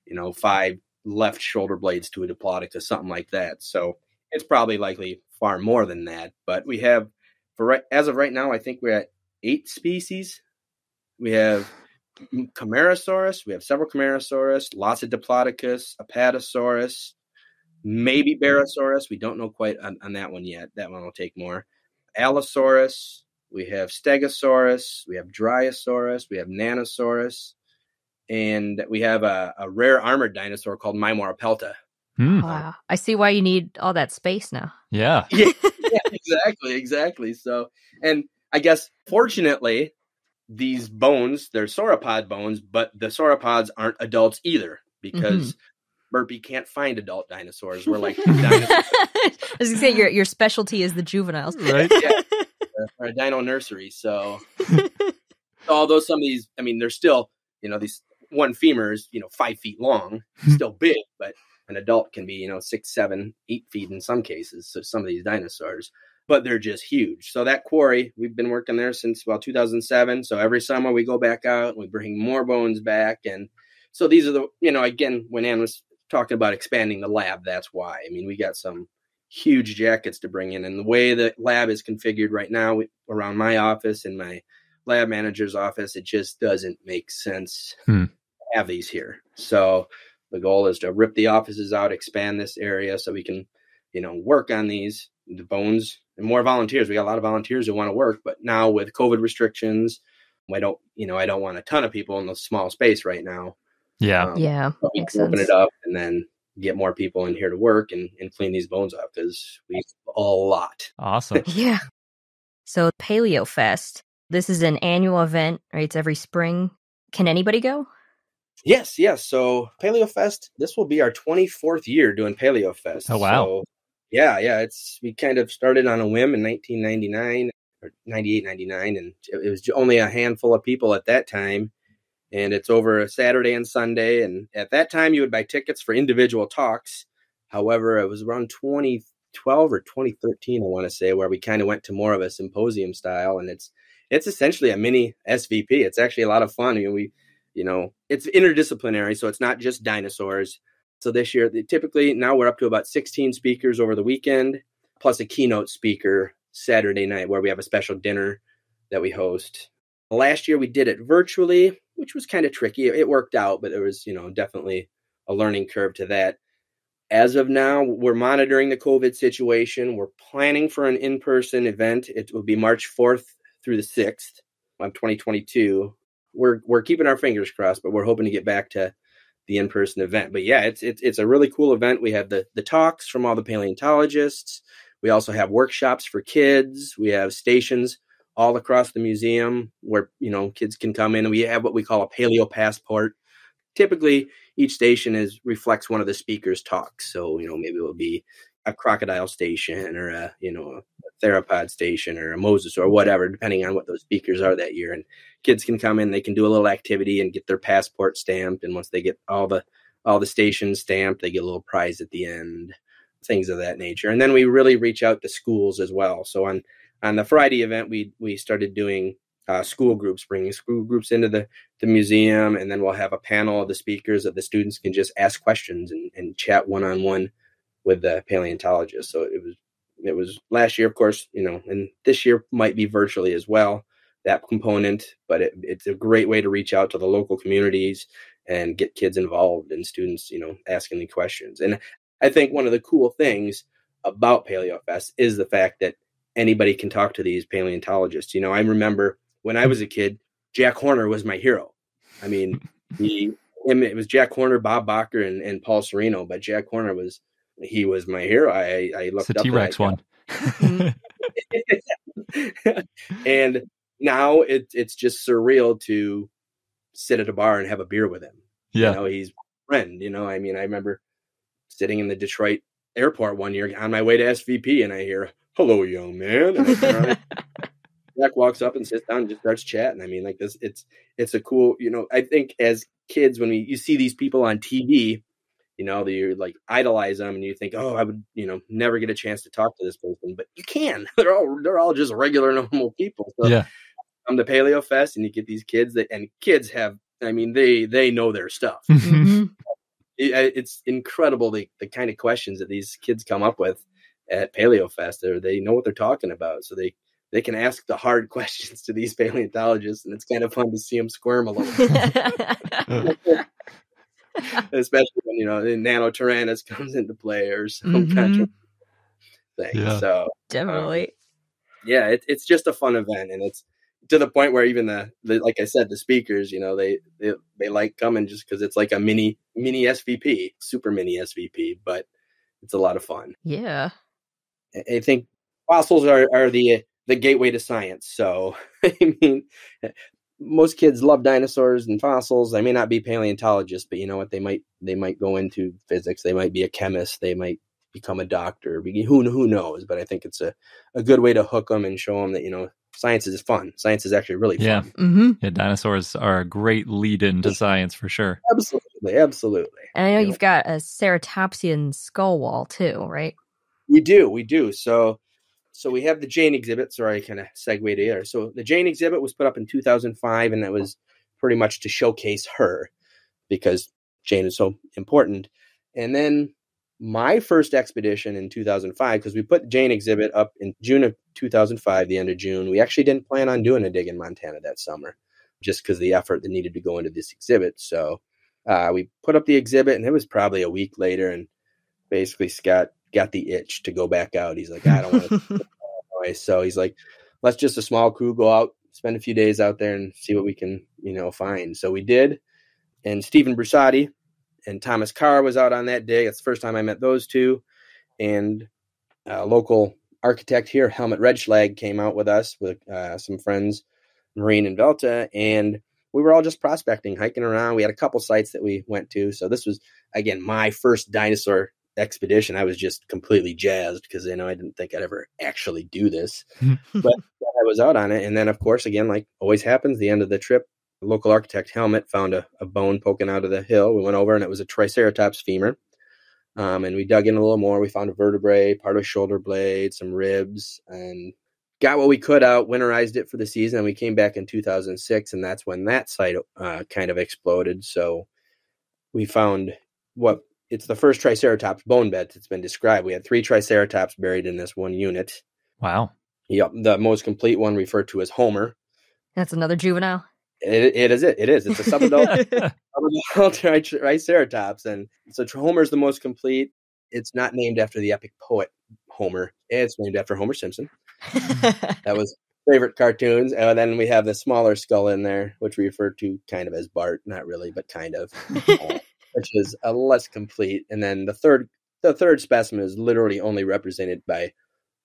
you know, five left shoulder blades to a diplodocus, something like that. So it's probably likely far more than that. But we have for right as of right now, I think we're at eight species. We have Camarasaurus, we have several Camarasaurus, lots of Diplodocus, Apatosaurus, maybe Barosaurus. We don't know quite on, on, that one yet. That one will take more. Allosaurus. We have Stegosaurus. We have Dryosaurus. We have Nanosaurus. And we have a, a rare armored dinosaur called Mymoorapelta. Hmm. Wow. I see why you need all that space now. Yeah. yeah. yeah. Exactly. Exactly. So, and I guess fortunately, these bones, they're sauropod bones, but the sauropods aren't adults either because mm-hmm. Burpee can't find adult dinosaurs. We're like dinosaurs. I was gonna say your your specialty is the juveniles, right? yeah, or a dino nursery. So, although some of these, I mean, they're still, you know, these one femurs, you know, five feet long, still big, but an adult can be, you know, six, seven, eight feet in some cases. So some of these dinosaurs, but they're just huge. So that quarry, we've been working there since about 2007. So every summer we go back out and we bring more bones back and so these are the you know again when Anne was talking about expanding the lab, that's why. I mean, we got some huge jackets to bring in, and the way the lab is configured right now around my office and my lab manager's office, it just doesn't make sense hmm. to have these here. So the goal is to rip the offices out, expand this area so we can, you know, work on these the bones and more volunteers. We got a lot of volunteers who want to work, but now with COVID restrictions, I don't, you know, I don't want a ton of people in the small space right now. Yeah. Um, yeah. we can open sense. it up and then get more people in here to work and, and clean these bones up because we a lot. Awesome. yeah. So Paleo Fest, this is an annual event, right? It's every spring. Can anybody go? Yes, yes. So Paleo Fest, this will be our 24th year doing Paleo Fest. Oh wow. So, yeah, yeah. It's we kind of started on a whim in 1999 or 98, 99, and it was only a handful of people at that time and it's over a Saturday and Sunday. And at that time, you would buy tickets for individual talks. However, it was around 2012 or 2013, I want to say, where we kind of went to more of a symposium style, and it's it's essentially a mini SVP. It's actually a lot of fun. I mean, we, you know, it's interdisciplinary, so it's not just dinosaurs. So this year, typically now we're up to about 16 speakers over the weekend, plus a keynote speaker Saturday night where we have a special dinner that we host. Last year we did it virtually which was kind of tricky. It worked out, but there was, you know, definitely a learning curve to that. As of now, we're monitoring the COVID situation. We're planning for an in person event. It will be March 4th through the 6th of 2022. We're, we're keeping our fingers crossed, but we're hoping to get back to the in person event. But yeah, it's, it's, it's a really cool event. We have the, the talks from all the paleontologists. We also have workshops for kids. We have stations all across the museum where you know kids can come in. We have what we call a paleo passport. Typically, each station is reflects one of the speakers' talks. So you know maybe it will be a crocodile station or a you know a theropod station or a Moses or whatever, depending on what those speakers are that year. And kids can come in, they can do a little activity and get their passport stamped. And once they get all the all the stations stamped, they get a little prize at the end, things of that nature. And then we really reach out to schools as well. So on on the Friday event, we we started doing uh, school groups, bringing school groups into the, the museum, and then we'll have a panel of the speakers that the students can just ask questions and, and chat one on one with the paleontologist. So it was it was last year, of course, you know, and this year might be virtually as well that component. But it, it's a great way to reach out to the local communities and get kids involved and students, you know, asking the questions. And I think one of the cool things about Paleo Fest is the fact that anybody can talk to these paleontologists. You know, I remember when I was a kid, Jack Horner was my hero. I mean, he him, it was Jack Horner, Bob Bakker, and, and Paul Sereno, but Jack Horner was he was my hero. I I looked it's a T Rex one. and now it, it's just surreal to sit at a bar and have a beer with him. Yeah, you know, he's friend. You know, I mean, I remember sitting in the Detroit airport one year on my way to SVP, and I hear, "Hello, young man." Jack walks up and sits down and just starts chatting. I mean, like this, it's it's a cool, you know. I think as kids, when we you see these people on TV, you know, that you like idolize them, and you think, oh, I would, you know, never get a chance to talk to this person, but you can. they're all they're all just regular, normal people. So yeah. Come to Paleo Fest, and you get these kids that, and kids have, I mean, they they know their stuff. Mm-hmm. It, it's incredible the the kind of questions that these kids come up with at Paleo Fest. Or they know what they're talking about, so they they can ask the hard questions to these paleontologists, and it's kind of fun to see them squirm a little. Especially when you know the Nanotyrannus comes into play or some mm-hmm. kind of thing. Yeah. So definitely, um, yeah, it, it's just a fun event, and it's to the point where even the, the like I said, the speakers, you know, they they, they like coming just because it's like a mini mini SVP, super mini SVP, but it's a lot of fun. Yeah, I, I think fossils are are the the gateway to science. So, I mean, most kids love dinosaurs and fossils. They may not be paleontologists, but you know what? They might they might go into physics. They might be a chemist. They might become a doctor. Who who knows? But I think it's a, a good way to hook them and show them that you know science is fun. Science is actually really fun. Yeah, mm-hmm. yeah. Dinosaurs are a great lead into science for sure. Absolutely, absolutely. And I know you have got a ceratopsian skull wall too, right? We do, we do. So so we have the Jane exhibit. Sorry, I kind of segued there. So the Jane exhibit was put up in 2005, and that was pretty much to showcase her because Jane is so important. And then my first expedition in 2005, because we put Jane exhibit up in June of 2005, the end of June. We actually didn't plan on doing a dig in Montana that summer, just because the effort that needed to go into this exhibit. So uh, we put up the exhibit, and it was probably a week later, and basically Scott got the itch to go back out. He's like, I don't want to. so he's like, let's just a small crew go out, spend a few days out there, and see what we can, you know, find. So we did. And Stephen Brusatte and Thomas Carr was out on that day. It's the first time I met those two. And a local architect here, Helmut Redschlag, came out with us with uh, some friends, Marine and Velta, and we were all just prospecting, hiking around. We had a couple sites that we went to. So this was again my first dinosaur expedition, I was just completely jazzed because you know I didn't think I'd ever actually do this, but I was out on it. And then, of course, again, like always happens, the end of the trip, local architect Helmut found a, a bone poking out of the hill. We went over and it was a Triceratops femur. Um, and we dug in a little more. We found a vertebrae, part of a shoulder blade, some ribs, and got what we could out, winterized it for the season. And we came back in 2006, and that's when that site uh, kind of exploded. So we found what it's the first Triceratops bone bed that's been described. We had three Triceratops buried in this one unit. Wow. Yep. The most complete one referred to as Homer. That's another juvenile. It, it is it. It is. It's a subadult, subadult Triceratops. And so Homer's the most complete. It's not named after the epic poet Homer. It's named after Homer Simpson. that was favorite cartoons. And then we have the smaller skull in there, which we refer to kind of as Bart. Not really, but kind of. Uh, Which is a less complete. And then the third the third specimen is literally only represented by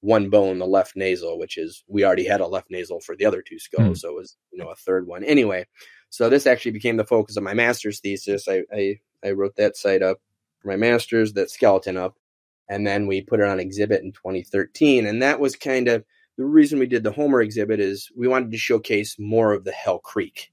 one bone, the left nasal, which is we already had a left nasal for the other two skulls, mm. so it was you know a third one. Anyway, so this actually became the focus of my master's thesis. I I, I wrote that site up for my master's, that skeleton up, and then we put it on exhibit in 2013. And that was kind of the reason we did the Homer exhibit is we wanted to showcase more of the Hell Creek.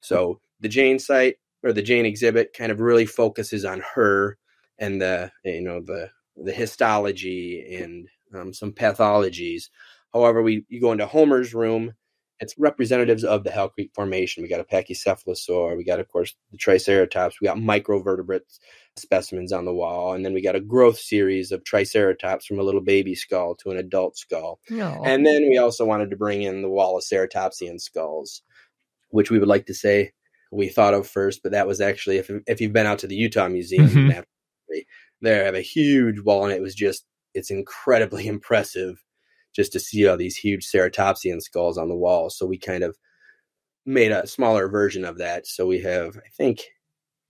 So the Jane site or the Jane exhibit kind of really focuses on her and the you know the the histology and um, some pathologies. However, we you go into Homer's room, it's representatives of the Hell Creek Formation. We got a pachycephalosaur, we got of course the Triceratops, we got microvertebrates specimens on the wall, and then we got a growth series of Triceratops from a little baby skull to an adult skull. No. And then we also wanted to bring in the wall of ceratopsian skulls, which we would like to say we thought of first, but that was actually if if you've been out to the Utah Museum, Mhm. they have a huge wall, and it was just it's incredibly impressive just to see all these huge ceratopsian skulls on the wall. So we kind of made a smaller version of that. So we have I think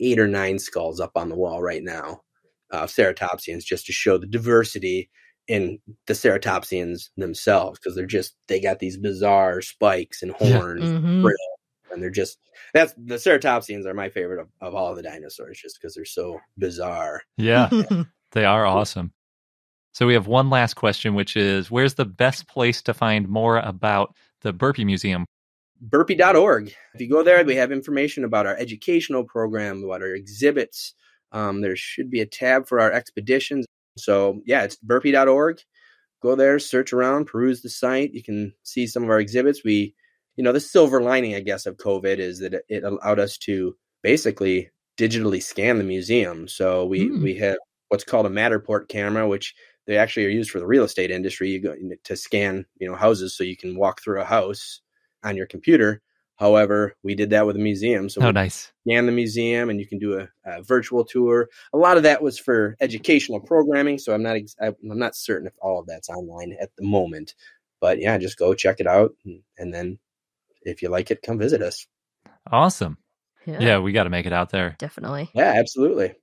eight or nine skulls up on the wall right now of ceratopsians, just to show the diversity in the ceratopsians themselves because they're just they got these bizarre spikes and Yeah. horns Mhm. Right. And they're just that's the ceratopsians are my favorite of, of all the dinosaurs just because they're so bizarre. Yeah, they are awesome. So we have one last question, which is where's the best place to find more about the Burpee Museum? burpee.org if you go there we have information about our educational program about our exhibits. Um, there should be a tab for our expeditions. So yeah it's burpee.org go there search around peruse the site. You can see some of our exhibits. We you know the silver lining i guess of covid is that it, allowed us to basically digitally scan the museum so we Hmm. we have what's called a matterport camera which they actually are used for the real estate industry you go to scan you know houses so you can walk through a house on your computer however we did that with a museum so Oh, nice. scan the museum and you can do a, a virtual tour. A lot of that was for educational programming, so I'm not ex- I'm not certain if all of that's online at the moment. But yeah, just go check it out, and, and then if you like it, come visit us. Awesome. yeah, Yeah, we got to make it out there. definitely. Yeah, absolutely.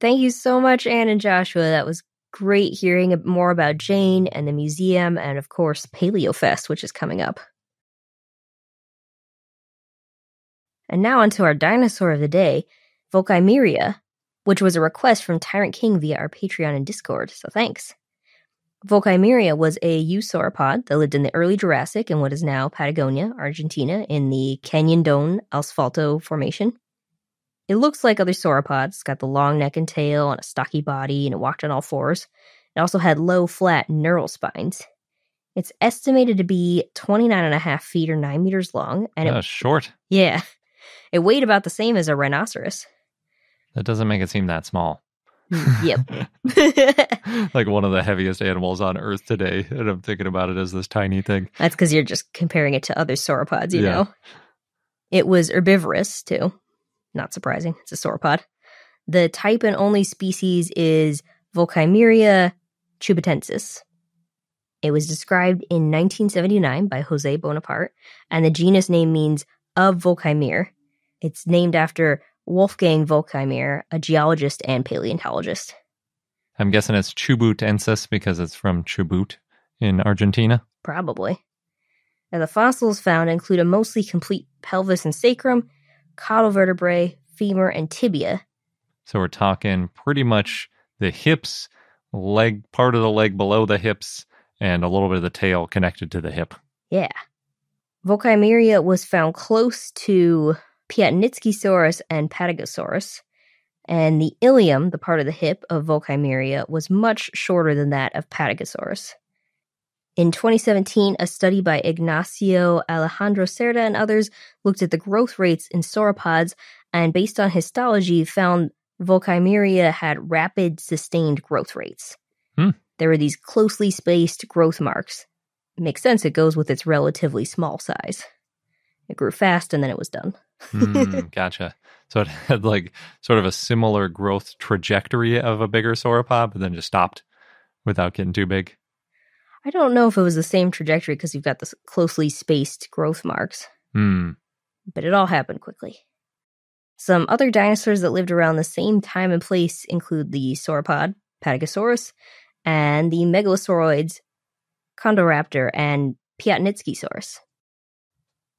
Thank you so much, Anne and Joshua. That was great hearing more about Jane and the museum, and of course, PaleoFest, which is coming up. And now onto our dinosaur of the day, Volkheimeria, which was a request from Tyrant King via our Patreon and Discord, so thanks. Volkheimeria was a eusauropod that lived in the early Jurassic in what is now Patagonia, Argentina, in the Cañadón Asfalto Formation. It looks like other sauropods. It's got the long neck and tail and a stocky body, and it walked on all fours. It also had low, flat neural spines. It's estimated to be 29 and a half feet or 9 meters long, and it, Uh, short. yeah, it weighed about the same as a rhinoceros. That doesn't make it seem that small. Yep. like one of the heaviest animals on Earth today. And I'm thinking about it as this tiny thing. That's because you're just comparing it to other sauropods, you Yeah. know? It was herbivorous, too. Not surprising. It's a sauropod. The type and only species is Volkheimeria chubutensis. It was described in 1979 by Jose Bonaparte, and the genus name means of Volkheimer. It's named after Wolfgang Volkheimer, a geologist and paleontologist. I'm guessing it's Chubutensis because it's from Chubut in Argentina. Probably. Now, the fossils found include a mostly complete pelvis and sacrum, caudal vertebrae, femur, and tibia. So we're talking pretty much the hips, leg, part of the leg below the hips, and a little bit of the tail connected to the hip. Yeah. Volkheimeria was found close to Piatnitskysaurus and Patagosaurus, and the ilium, the part of the hip of Volkheimeria, was much shorter than that of Patagosaurus. In 2017, a study by Ignacio Alejandro Cerda and others looked at the growth rates in sauropods and, based on histology, found Volkheimeria had rapid, sustained growth rates. Hmm. There were these closely spaced growth marks. Makes sense, it goes with its relatively small size. It grew fast and then it was done. Hmm, gotcha. So it had like sort of a similar growth trajectory of a bigger sauropod, but then just stopped without getting too big. I don't know if it was the same trajectory because you've got this closely spaced growth marks. Hmm. but it all happened quickly. Some other dinosaurs that lived around the same time and place include the sauropod, Patagosaurus, and the megalosauroids, Condoraptor and Piatnitskysaurus.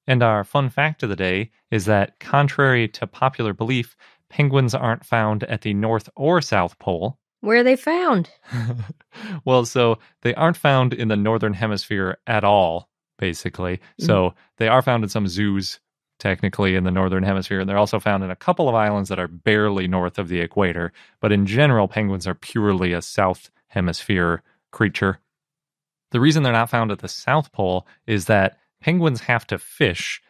And our fun fact of the day is that, contrary to popular belief, penguins aren't found at the North or South Pole. Where are they found? well, so they aren't found in the northern hemisphere at all, basically. Mm. So they are found in some zoos, technically, in the northern hemisphere. And they're also found in a couple of islands that are barely north of the equator. But in general, penguins are purely a south hemisphere creature. The reason they're not found at the South Pole is that penguins have to fish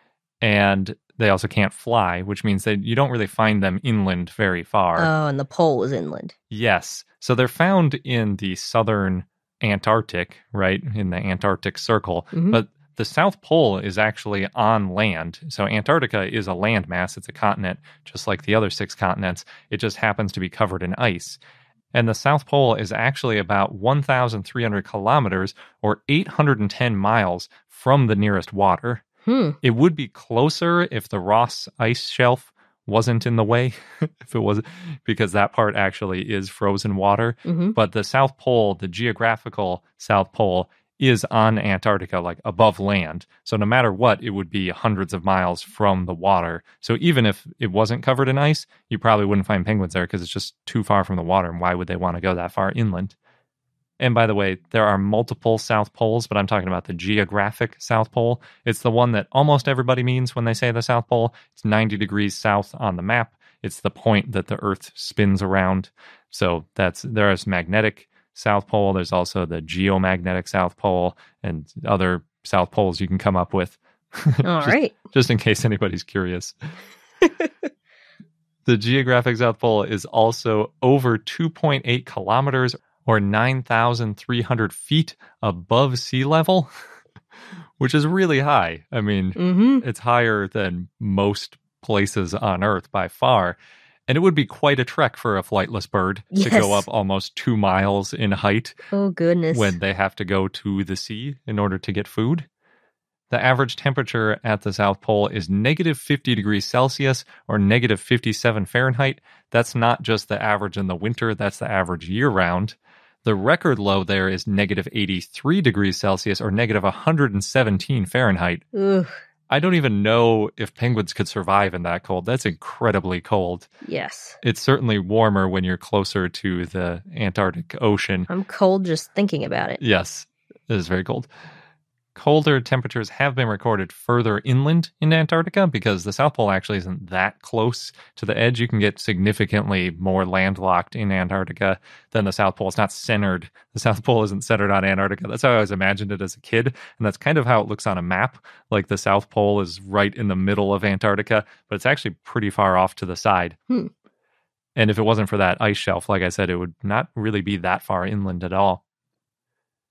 and they also can't fly, which means that you don't really find them inland very far. Oh, and the pole is inland. Yes. So they're found in the southern Antarctic, right? In the Antarctic Circle. Mhm. But the South Pole is actually on land. So Antarctica is a landmass, it's a continent, just like the other six continents. It just happens to be covered in ice. And the South Pole is actually about 1,300 kilometers or 810 miles from the nearest water. Hmm. It would be closer if the Ross ice shelf wasn't in the way, if it was, because that part actually is frozen water. hmm But the South Pole, the geographical South Pole, is on Antarctica, like above land. So no matter what, it would be hundreds of miles from the water. So even if it wasn't covered in ice, you probably wouldn't find penguins there because it's just too far from the water. And why would they want to go that far inland? And by the way, there are multiple South Poles, but I'm talking about the geographic South Pole. It's the one that almost everybody means when they say the South Pole. It's 90 degrees south on the map. It's the point that the Earth spins around. So that's there's magnetic South Pole. There's also the geomagnetic South Pole and other South Poles you can come up with. All just, right. just in case anybody's curious. the geographic South Pole is also over 2.8 kilometers or 9,300 feet above sea level, which is really high. I mean, Mm-hmm. it's higher than most places on Earth by far. And it would be quite a trek for a flightless bird to go up almost two miles in height Oh goodness. when they have to go to the sea in order to get food. The average temperature at the South Pole is negative 50 degrees Celsius or negative 57 Fahrenheit. That's not just the average in the winter, that's the average year round. The record low there is negative 83 degrees Celsius or negative 117 Fahrenheit. Ugh. I don't even know if penguins could survive in that cold. That's incredibly cold. Yes. It's certainly warmer when you're closer to the Antarctic Ocean. I'm cold just thinking about it. Yes, it is very cold. Colder temperatures have been recorded further inland in Antarctica because the South Pole actually isn't that close to the edge. You can get significantly more landlocked in Antarctica than the South Pole. It's not centered. The South Pole isn't centered on Antarctica. That's how I always imagined it as a kid. And that's kind of how it looks on a map. Like the South Pole is right in the middle of Antarctica, but it's actually pretty far off to the side. Hmm. And if it wasn't for that ice shelf, like I said, it would not really be that far inland at all.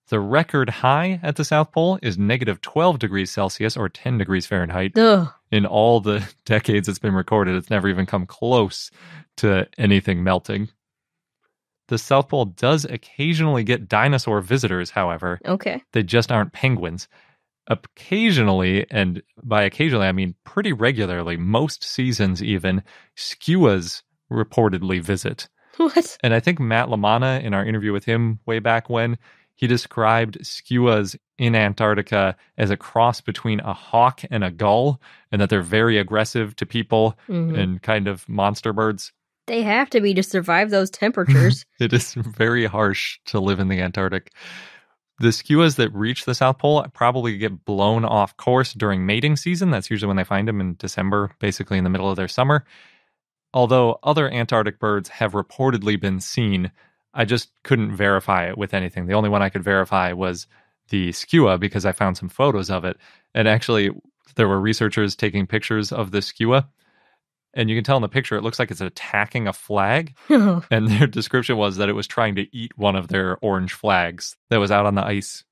The record high at the South Pole is negative 12 degrees Celsius or 10 degrees Fahrenheit. Ugh. In all the decades it's been recorded, it's never even come close to anything melting. The South Pole does occasionally get dinosaur visitors, however. Okay. They just aren't penguins. Occasionally, and by occasionally I mean pretty regularly, most seasons even, skuas reportedly visit. What? And I think Matt Lamana, in our interview with him way back when, he described skuas in Antarctica as a cross between a hawk and a gull, and that they're very aggressive to people Mhm. and kind of monster birds. They have to be to survive those temperatures. It is very harsh to live in the Antarctic. The skuas that reach the South Pole probably get blown off course during mating season. That's usually when they find them in December, basically in the middle of their summer. Although other Antarctic birds have reportedly been seen, I just couldn't verify it with anything. The only one I could verify was the skua because I found some photos of it. And actually, there were researchers taking pictures of the skua. And you can tell in the picture, it looks like it's attacking a flag. And their description was that it was trying to eat one of their orange flags that was out on the ice.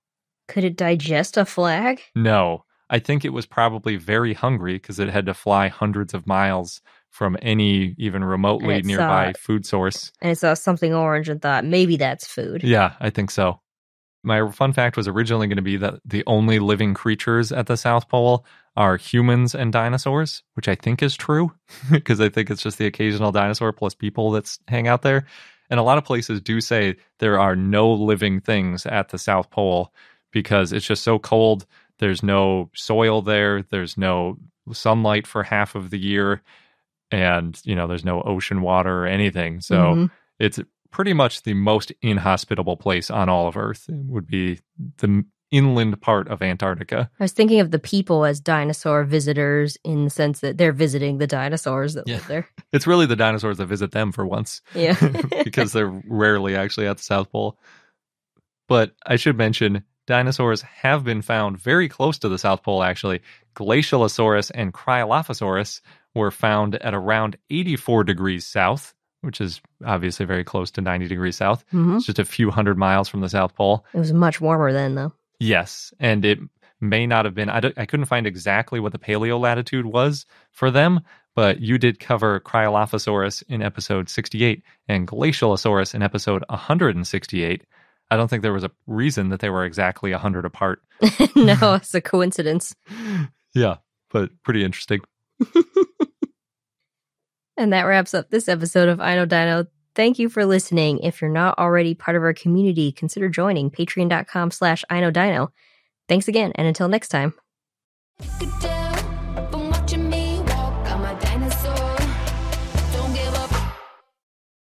Could it digest a flag? No, I think it was probably very hungry because it had to fly hundreds of miles from any even remotely nearby saw- food source. And it saw uh, something orange and thought maybe that's food. Yeah, I think so. My fun fact was originally going to be that the only living creatures at the South Pole are humans and dinosaurs, which I think is true because I think it's just the occasional dinosaur plus people that's hang out there. And a lot of places do say there are no living things at the South Pole because it's just so cold. There's no soil there, there's no sunlight for half of the year, and you know, there's no ocean water or anything. So Mhm. it's pretty much the most inhospitable place on all of Earth. It would be the inland part of Antarctica. I was thinking of the people as dinosaur visitors in the sense that they're visiting the dinosaurs that Yeah. live there. It's really the dinosaurs that visit them for once. Yeah. because they're rarely actually at the South Pole. But I should mention dinosaurs have been found very close to the South Pole, actually. Glacialosaurus and Cryolophosaurus were found at around 84 degrees south, which is obviously very close to 90 degrees south. hmm It's just a few hundred miles from the South Pole. It was much warmer then, though. Yes, and it may not have been. I, don't- I couldn't find exactly what the paleo latitude was for them, but you did cover Cryolophosaurus in episode 68 and Glacialosaurus in episode 168. I don't think there was a reason that they were exactly 100 apart. no, it's a coincidence. Yeah, but pretty interesting. And that wraps up this episode of I Know Dino. Thank you for listening. If you're not already part of our community, consider joining patreon.com slash I Know Dino. Thanks again, and until next time.